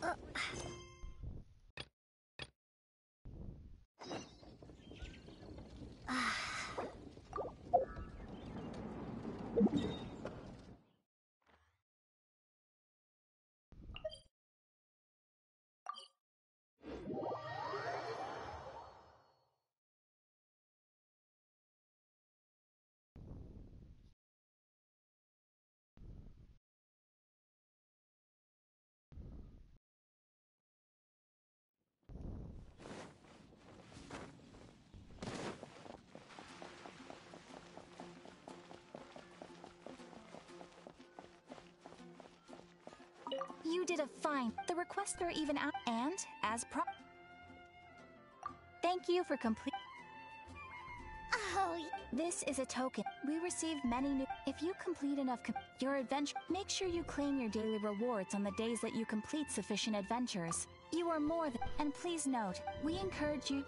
呃唉
You did a fine. The requests are even out. And, as pro. Thank you for complete.
Oh,
This is a token. We received many new. If you complete enough com- your adventure, make sure you claim your daily rewards on the days that you complete sufficient adventures. You are more than. And please note, we encourage you.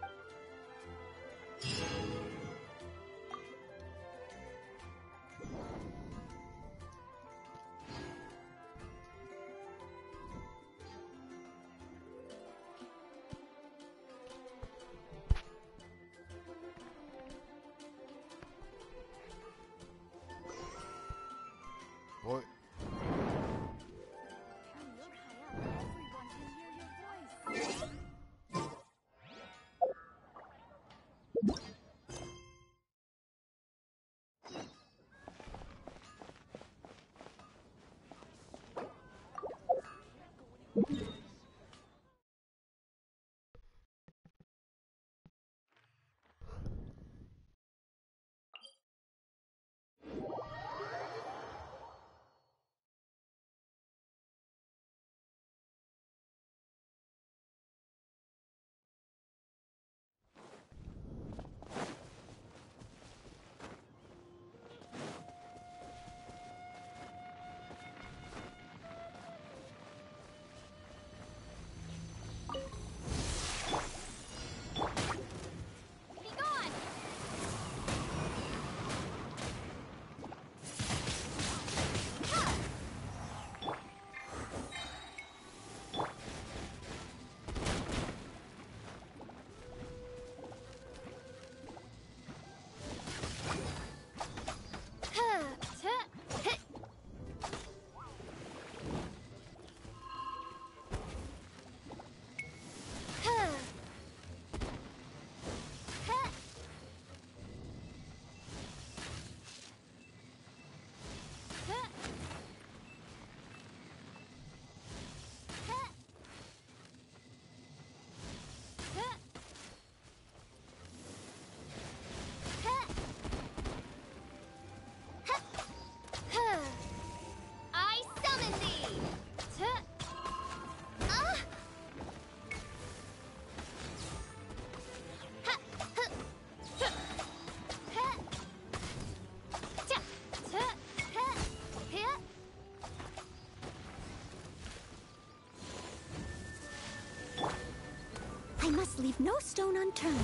Must leave no stone unturned.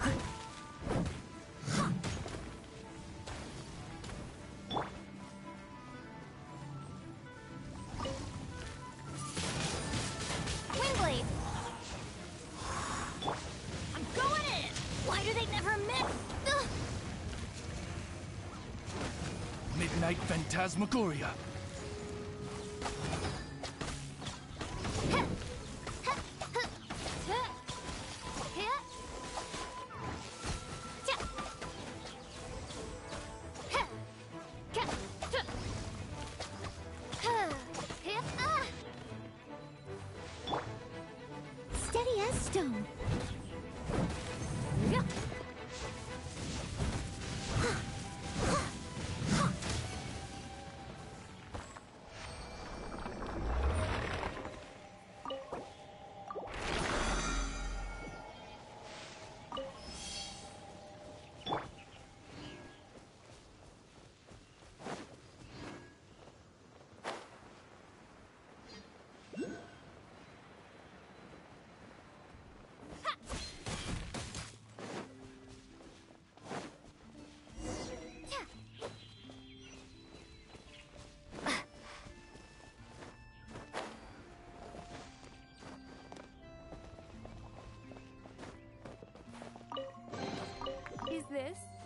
I'm going in! Why do they never miss?
Midnight Phantasmagoria.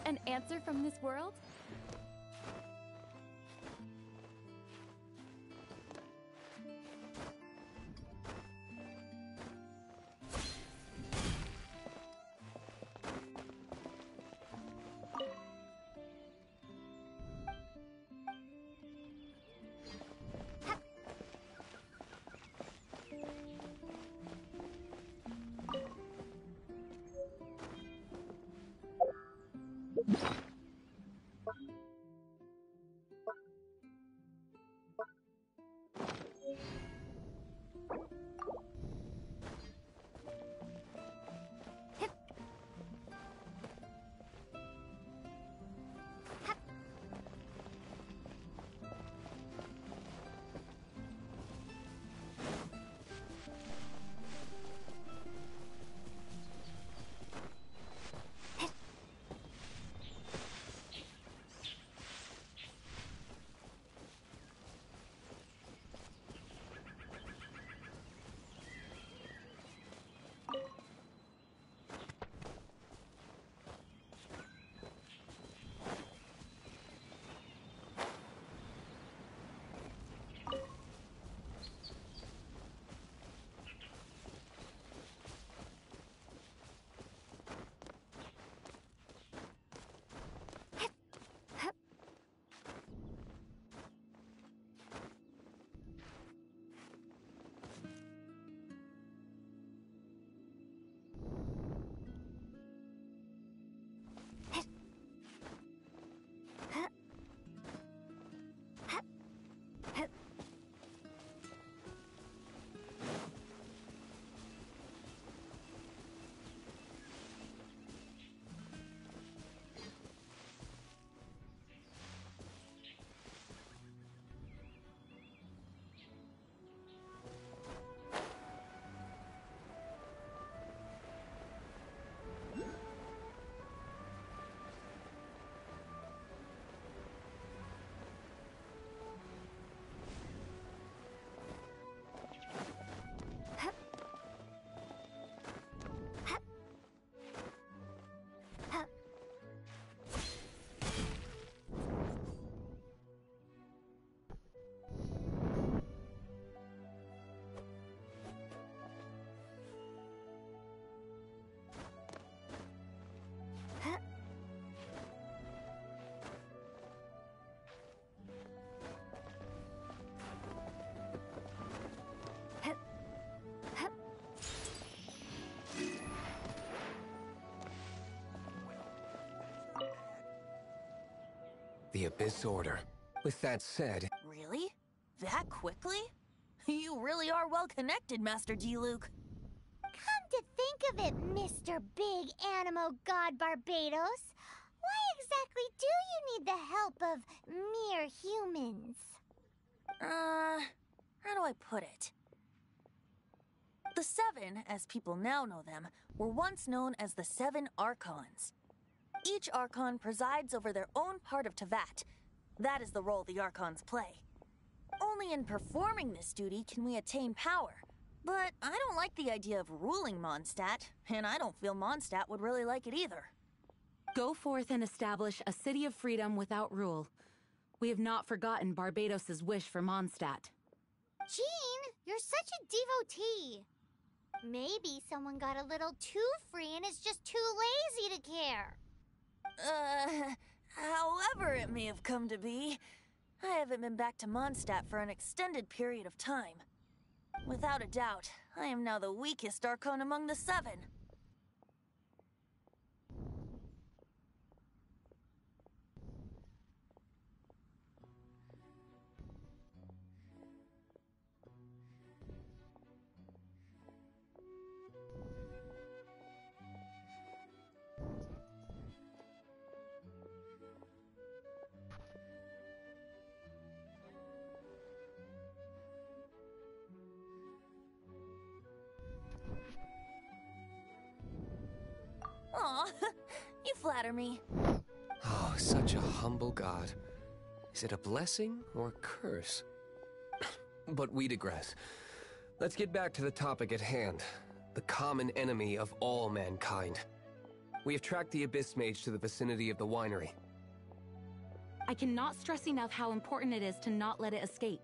An answer from this world?
The Abyss Order. With that said,
Really? That quickly? You really are well connected, Master Diluc.
Come to think of it, Mr. Big Anemo God Barbatos, why exactly do you need the help of mere humans?
Uh, how do I put it? The Seven, as people now know them, were once known as the Seven Archons. Each Archon presides over their own part of Teyvat. That is the role the Archons play. Only in performing this duty can we attain power. But I don't like the idea of ruling Mondstadt, and I don't feel Mondstadt would really like it either.
Go forth and establish a city of freedom without rule. We have not forgotten Barbatos's wish for Mondstadt.
Jean, you're such a devotee. Maybe someone got a little too free and is just too lazy to care.
Uh, however it may have come to be, I haven't been back to Mondstadt for an extended period of time. Without a doubt, I am now the weakest Archon among the seven. You flatter me.
oh, such a humble god. Is it a blessing or a curse? but we digress. Let's get back to the topic at hand the common enemy of all mankind. We have tracked the Abyss Mage to the vicinity of the winery.
I cannot stress enough how important it is to not let it escape.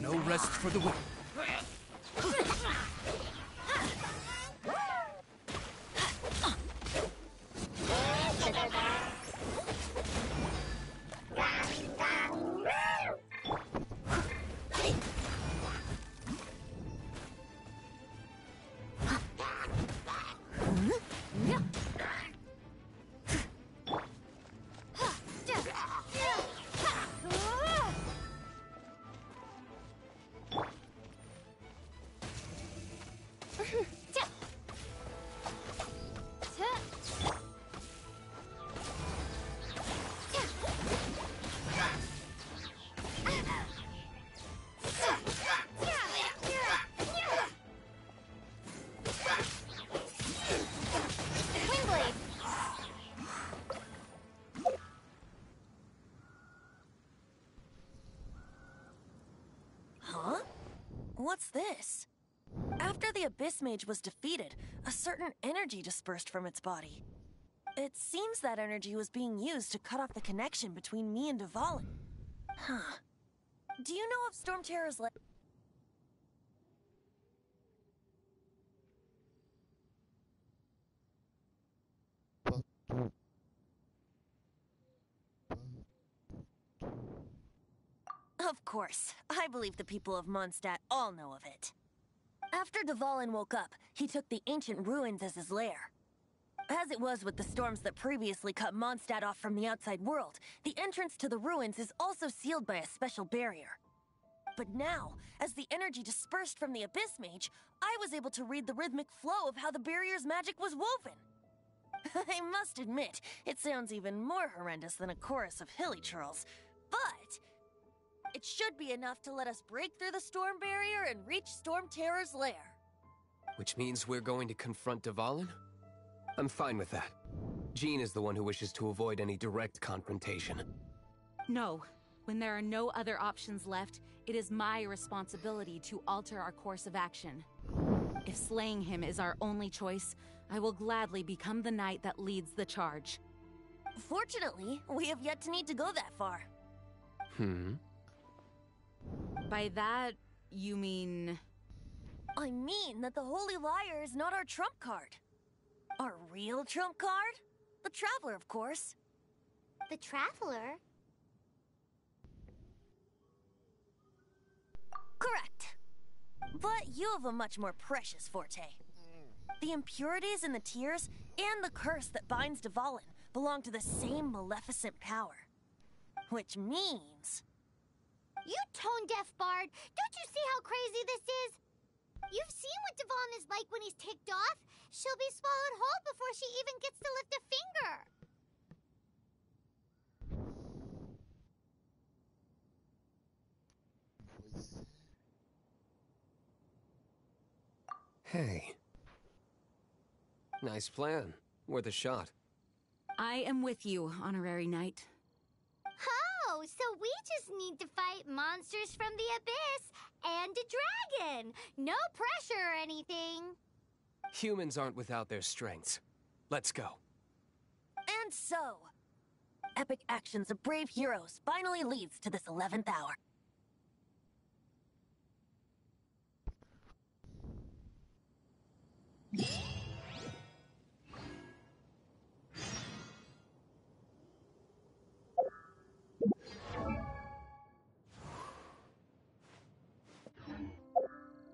No rest for the wicked.
This? After the Abyss Mage was defeated, a certain energy dispersed from its body. It seems that energy was being used to cut off the connection between me and Dvalin. Huh. Do you know if Storm Terror's le- Of course. I believe the people of Mondstadt all know of it. After Dvalin woke up, he took the ancient ruins as his lair. As it was with the storms that previously cut Mondstadt off from the outside world, the entrance to the ruins is also sealed by a special barrier. But now, as the energy dispersed from the Abyss Mage, I was able to read the rhythmic flow of how the barrier's magic was woven. I must admit, it sounds even more horrendous than a chorus of hilichurls, but it should be enough to let us break through the storm barrier and reach Storm Terror's lair.
Which means we're going to confront Dvalin? I'm fine with that. Jean is the one who wishes to avoid any direct confrontation.
No. When there are no other options left, it is my responsibility to alter our course of action. If slaying him is our only choice, I will gladly become the knight that leads the charge.
Fortunately, we have yet to need to go that far.
Hmm?
By that, you mean.
I mean that the Holy Lyre is not our trump card. Our real trump card? The Traveler, of course.
The Traveler?
Correct. But you have a much more precious forte. The impurities in the tears and the curse that binds Dvalin belong to the same maleficent power. Which means.
You tone deaf bard! Don't you see how crazy this is? You've seen what Devon is like when he's ticked off. She'll be swallowed whole before she even gets to lift a finger.
Hey. Nice plan. Worth a shot.
I am with you, Honorary Knight.
Oh, so we just need to fight monsters from the abyss and a dragon. No pressure or anything.
Humans aren't without their strengths. Let's go.
And so, epic actions of brave heroes finally leads to this 11th hour.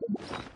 you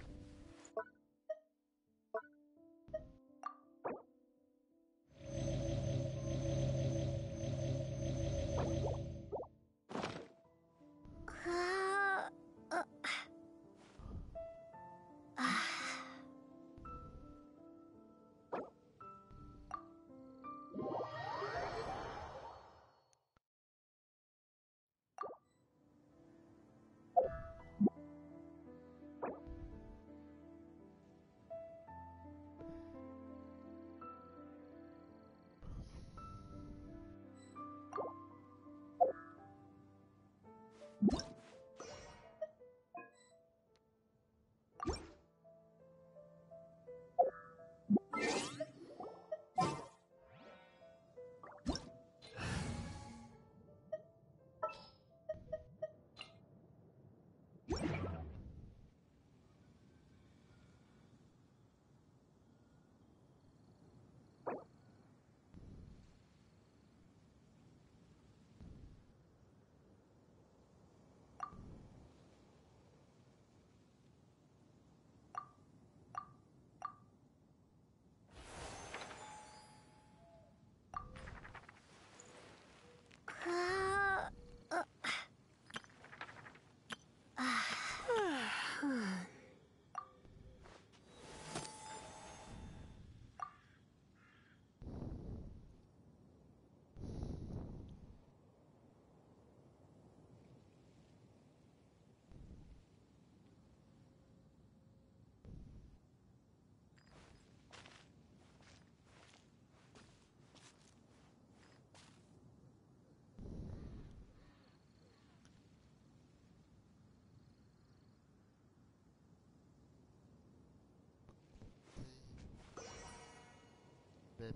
Même.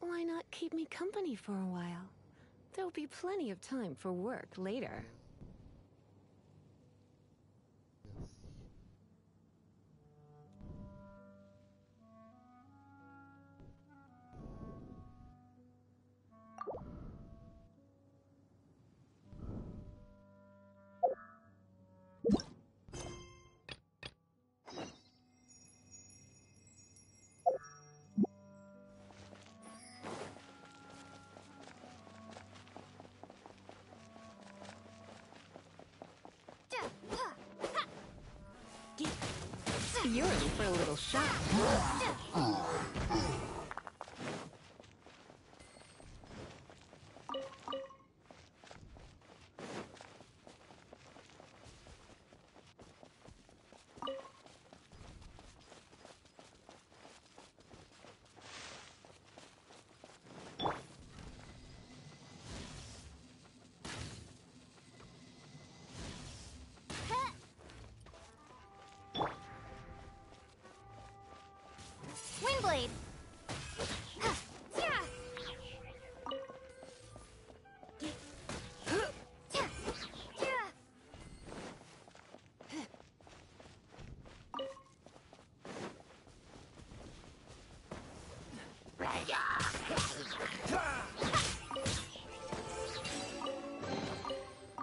Why not keep me company for a while? There'll be plenty of time for work later.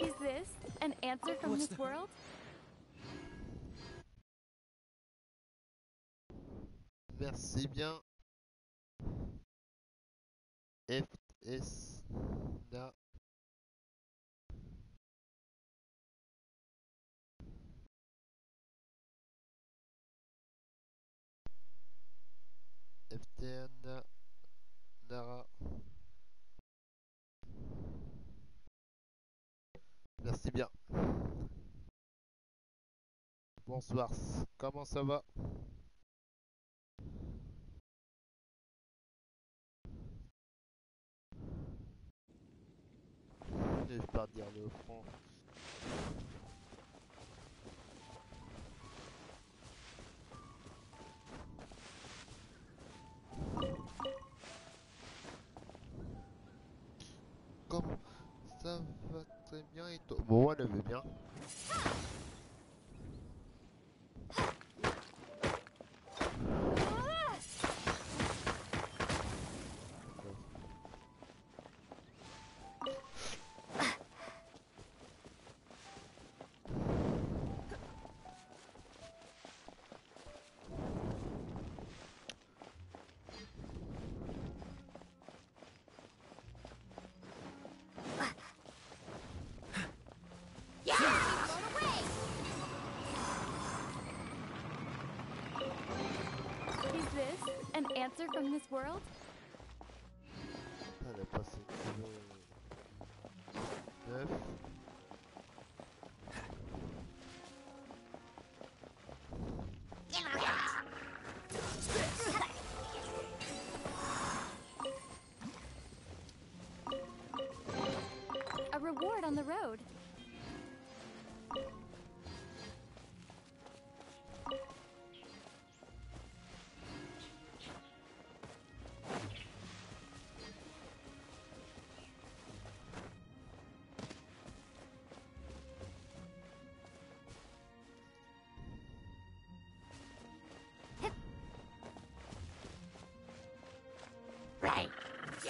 Is this an answer from
What's
this
the-
world?
Merci bien. Bonsoir, comment ça va? Je vais pas le front. Comme ça va très bien et toi? Bon, elle veut bien.
Answer from this world?
Elle a passé 9.
A reward on the road.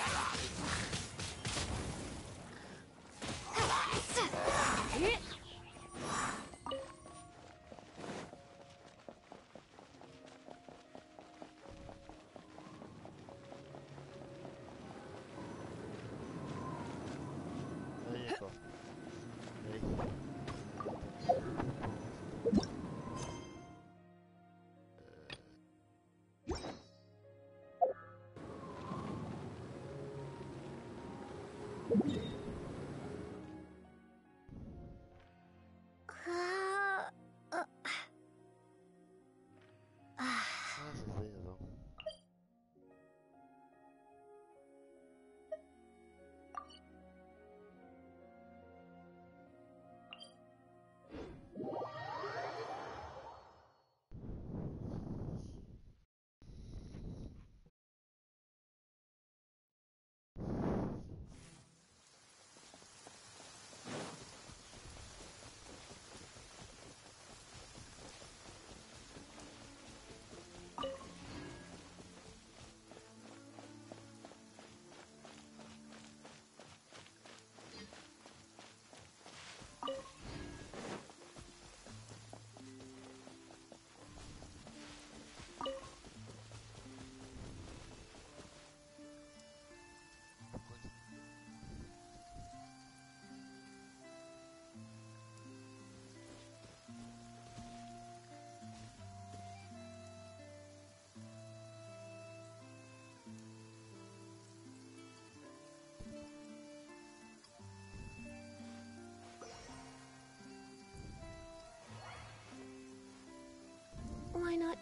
Allez,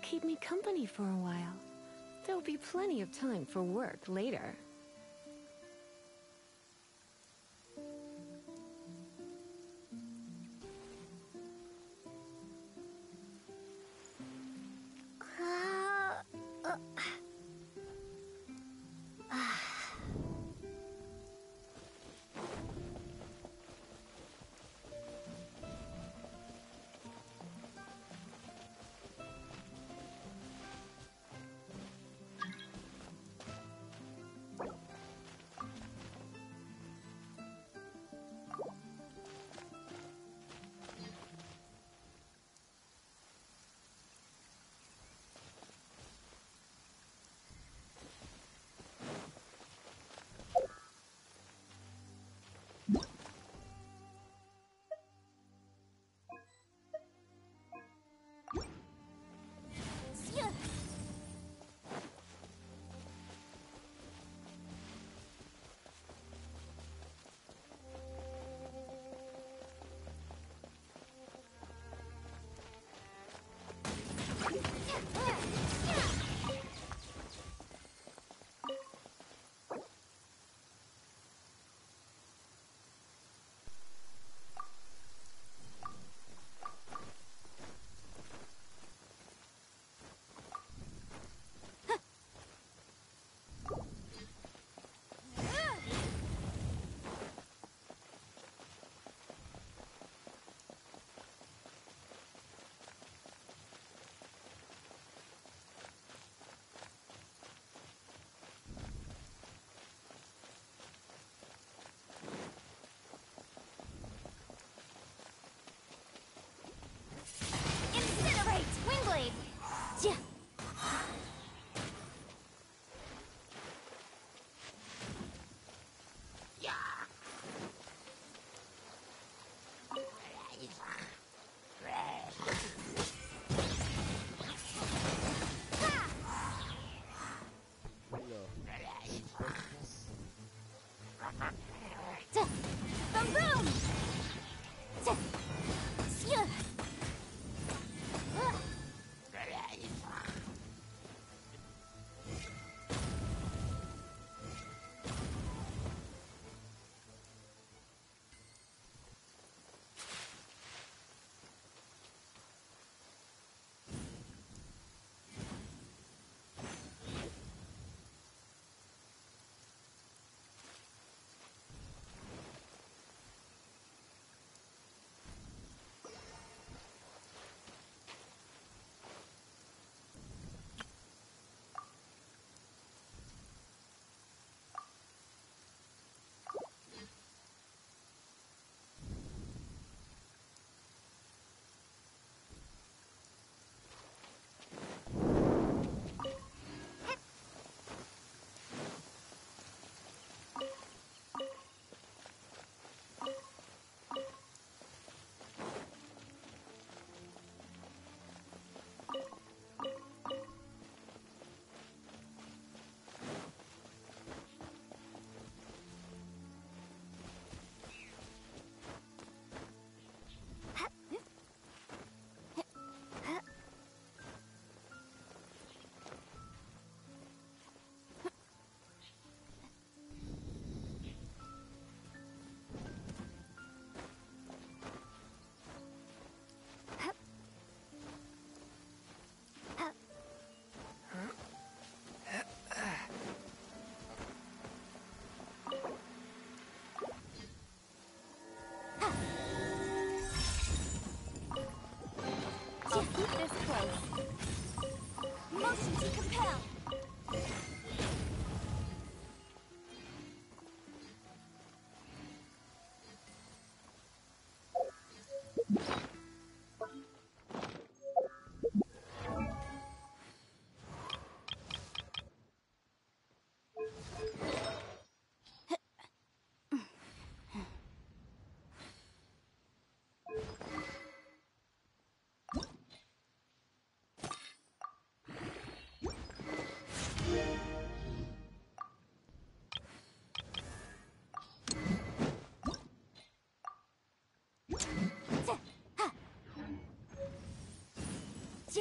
Keep me company for a while? There'll be plenty of time for work later.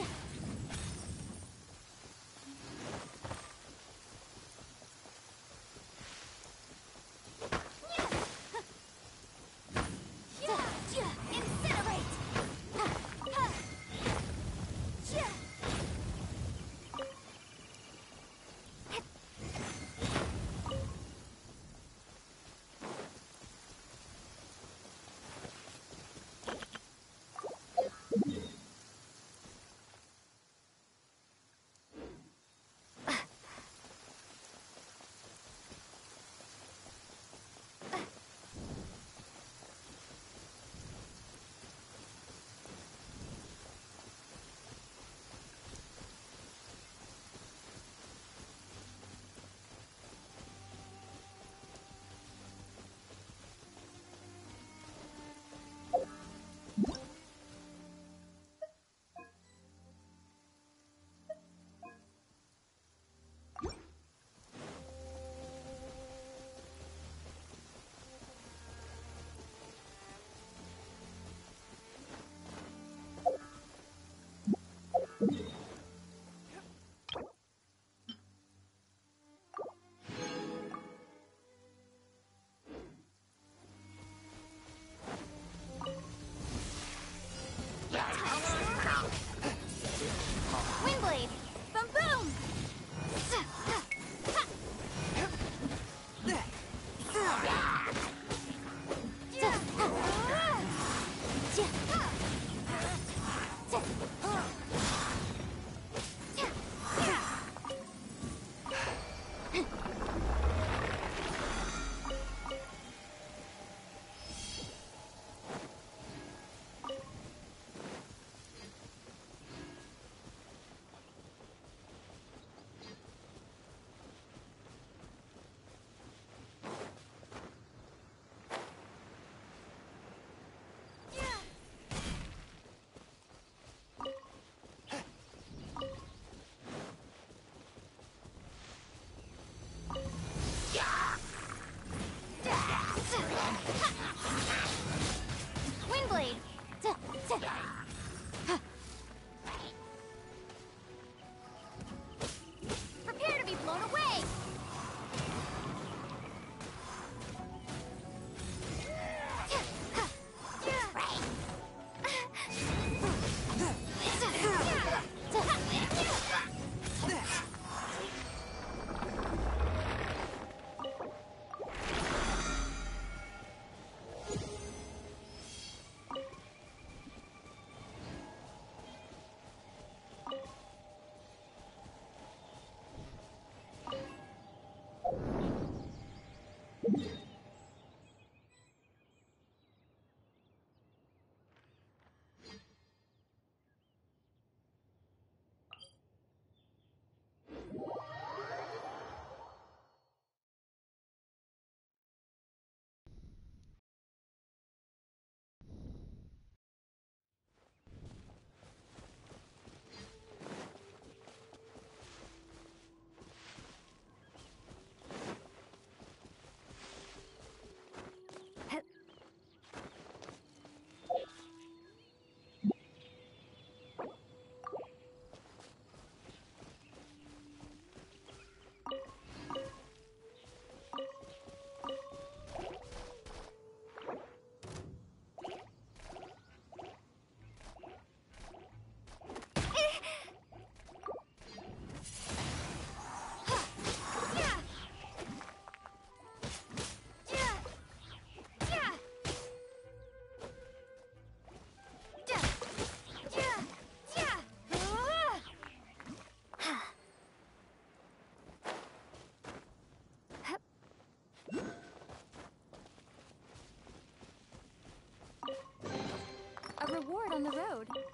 Yeah. Windblade! on the road.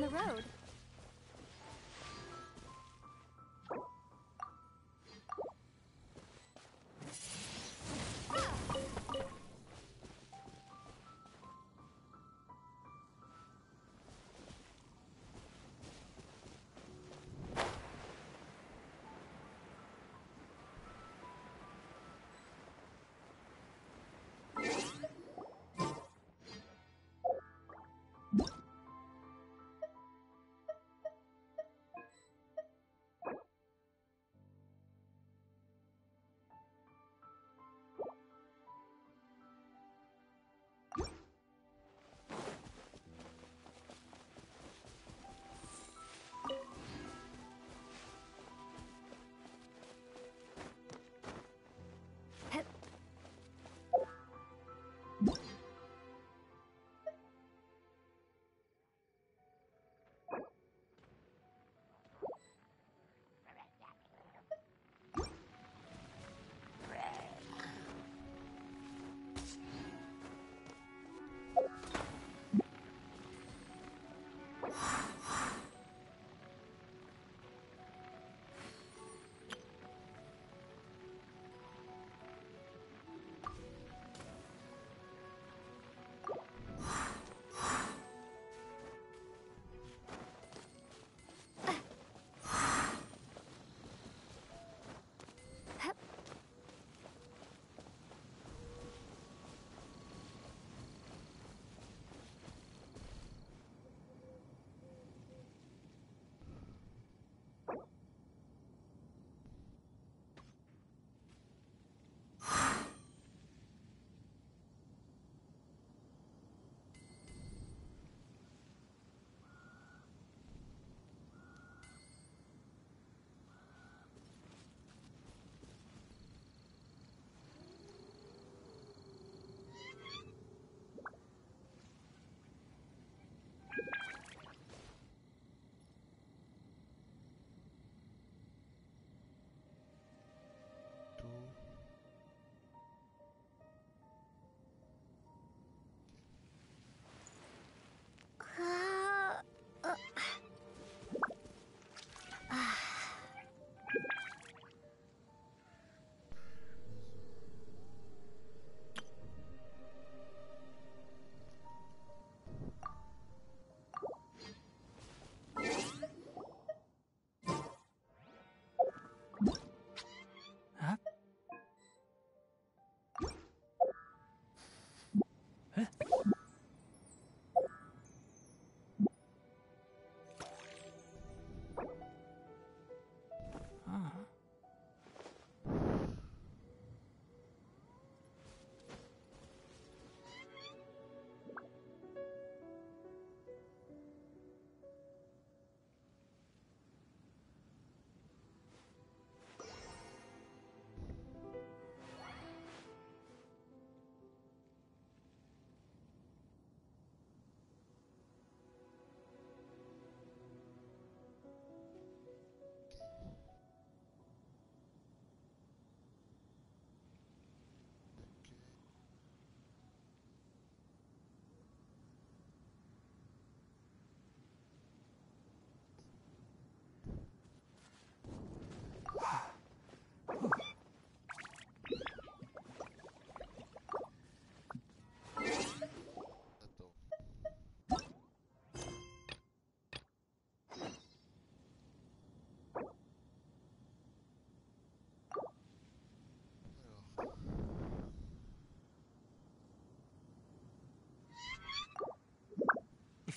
The road. Whew.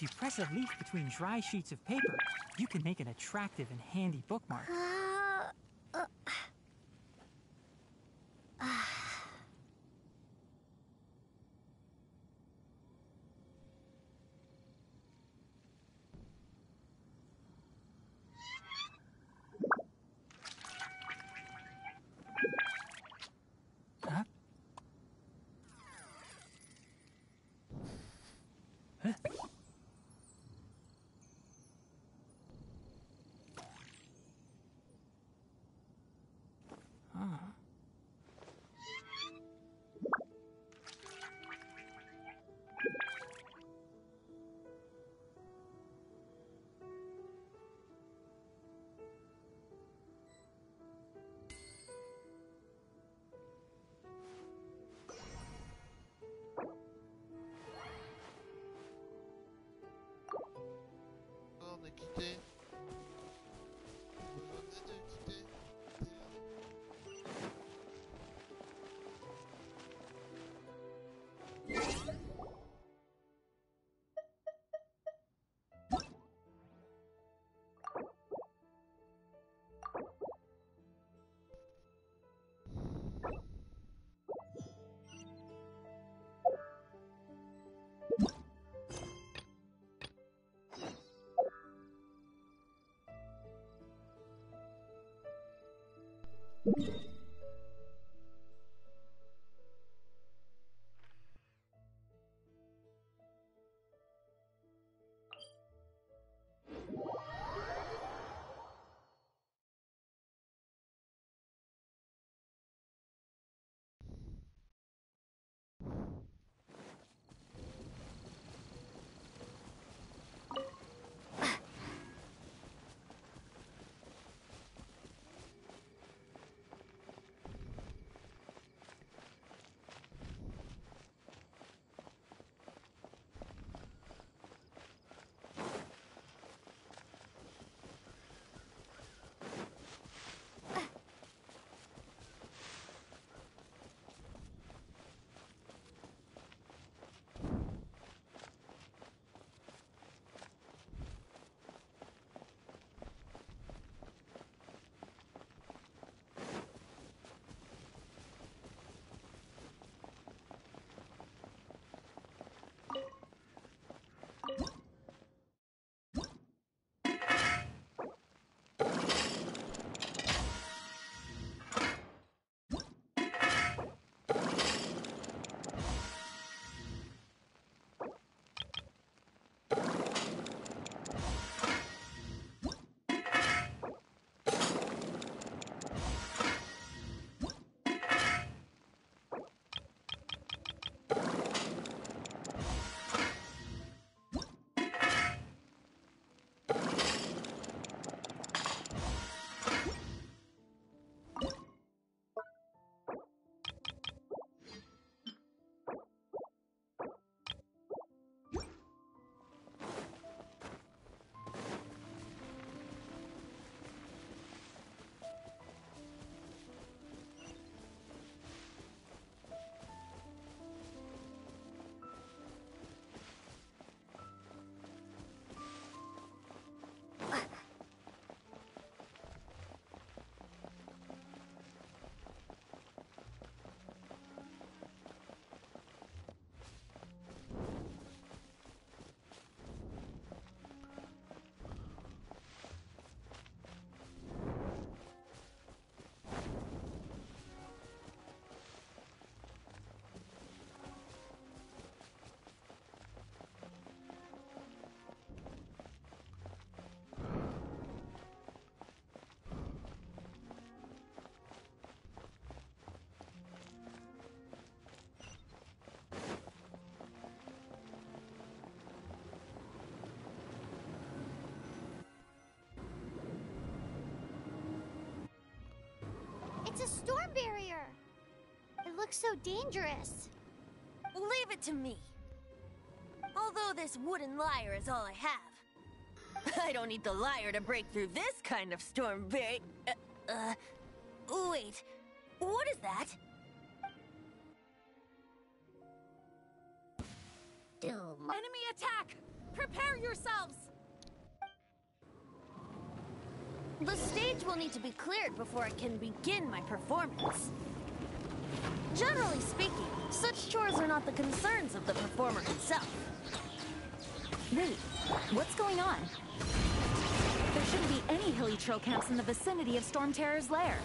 You press a leaf between dry sheets of paper, you can make an attractive and handy bookmark.
you
it's a storm barrier. It looks so dangerous.
Leave it to me. Although this wooden lyre is all I have. I don't need the lyre to break through this kind of storm barrier. Before I can begin my performance. Generally speaking, such chores are not the concerns of the performer himself.
Wait, what's going on? There shouldn't be any Hilichurl camps in the vicinity of Storm Terror's lair.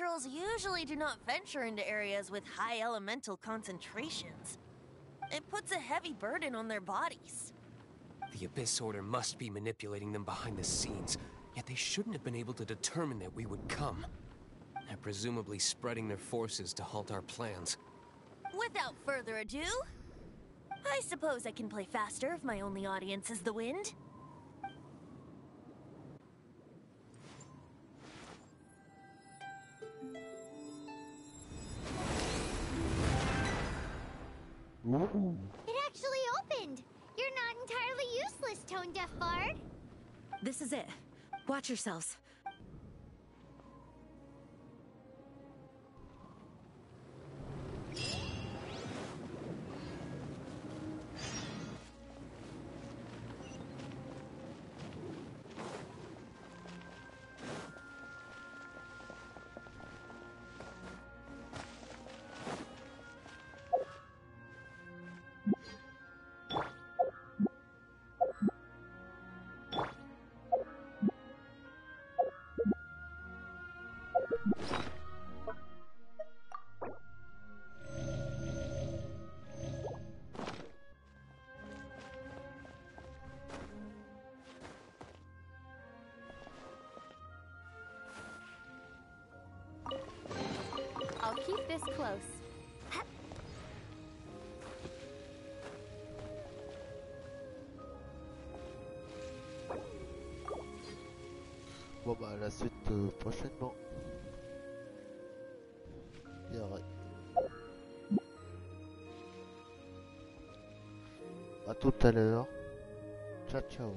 Hilichurls usually do not venture into areas with high elemental concentrations. It puts a heavy burden on their bodies.
The Abyss Order must be manipulating them behind the scenes, yet they shouldn't have been able to determine that we would come. They're presumably spreading their forces to halt our plans.
Without further ado, I suppose I can play faster if my only audience is the wind.
Watch yourselves.
Bon bah la suite euh, prochainement. Bien ouais. À tout à l'heure. Ciao ciao.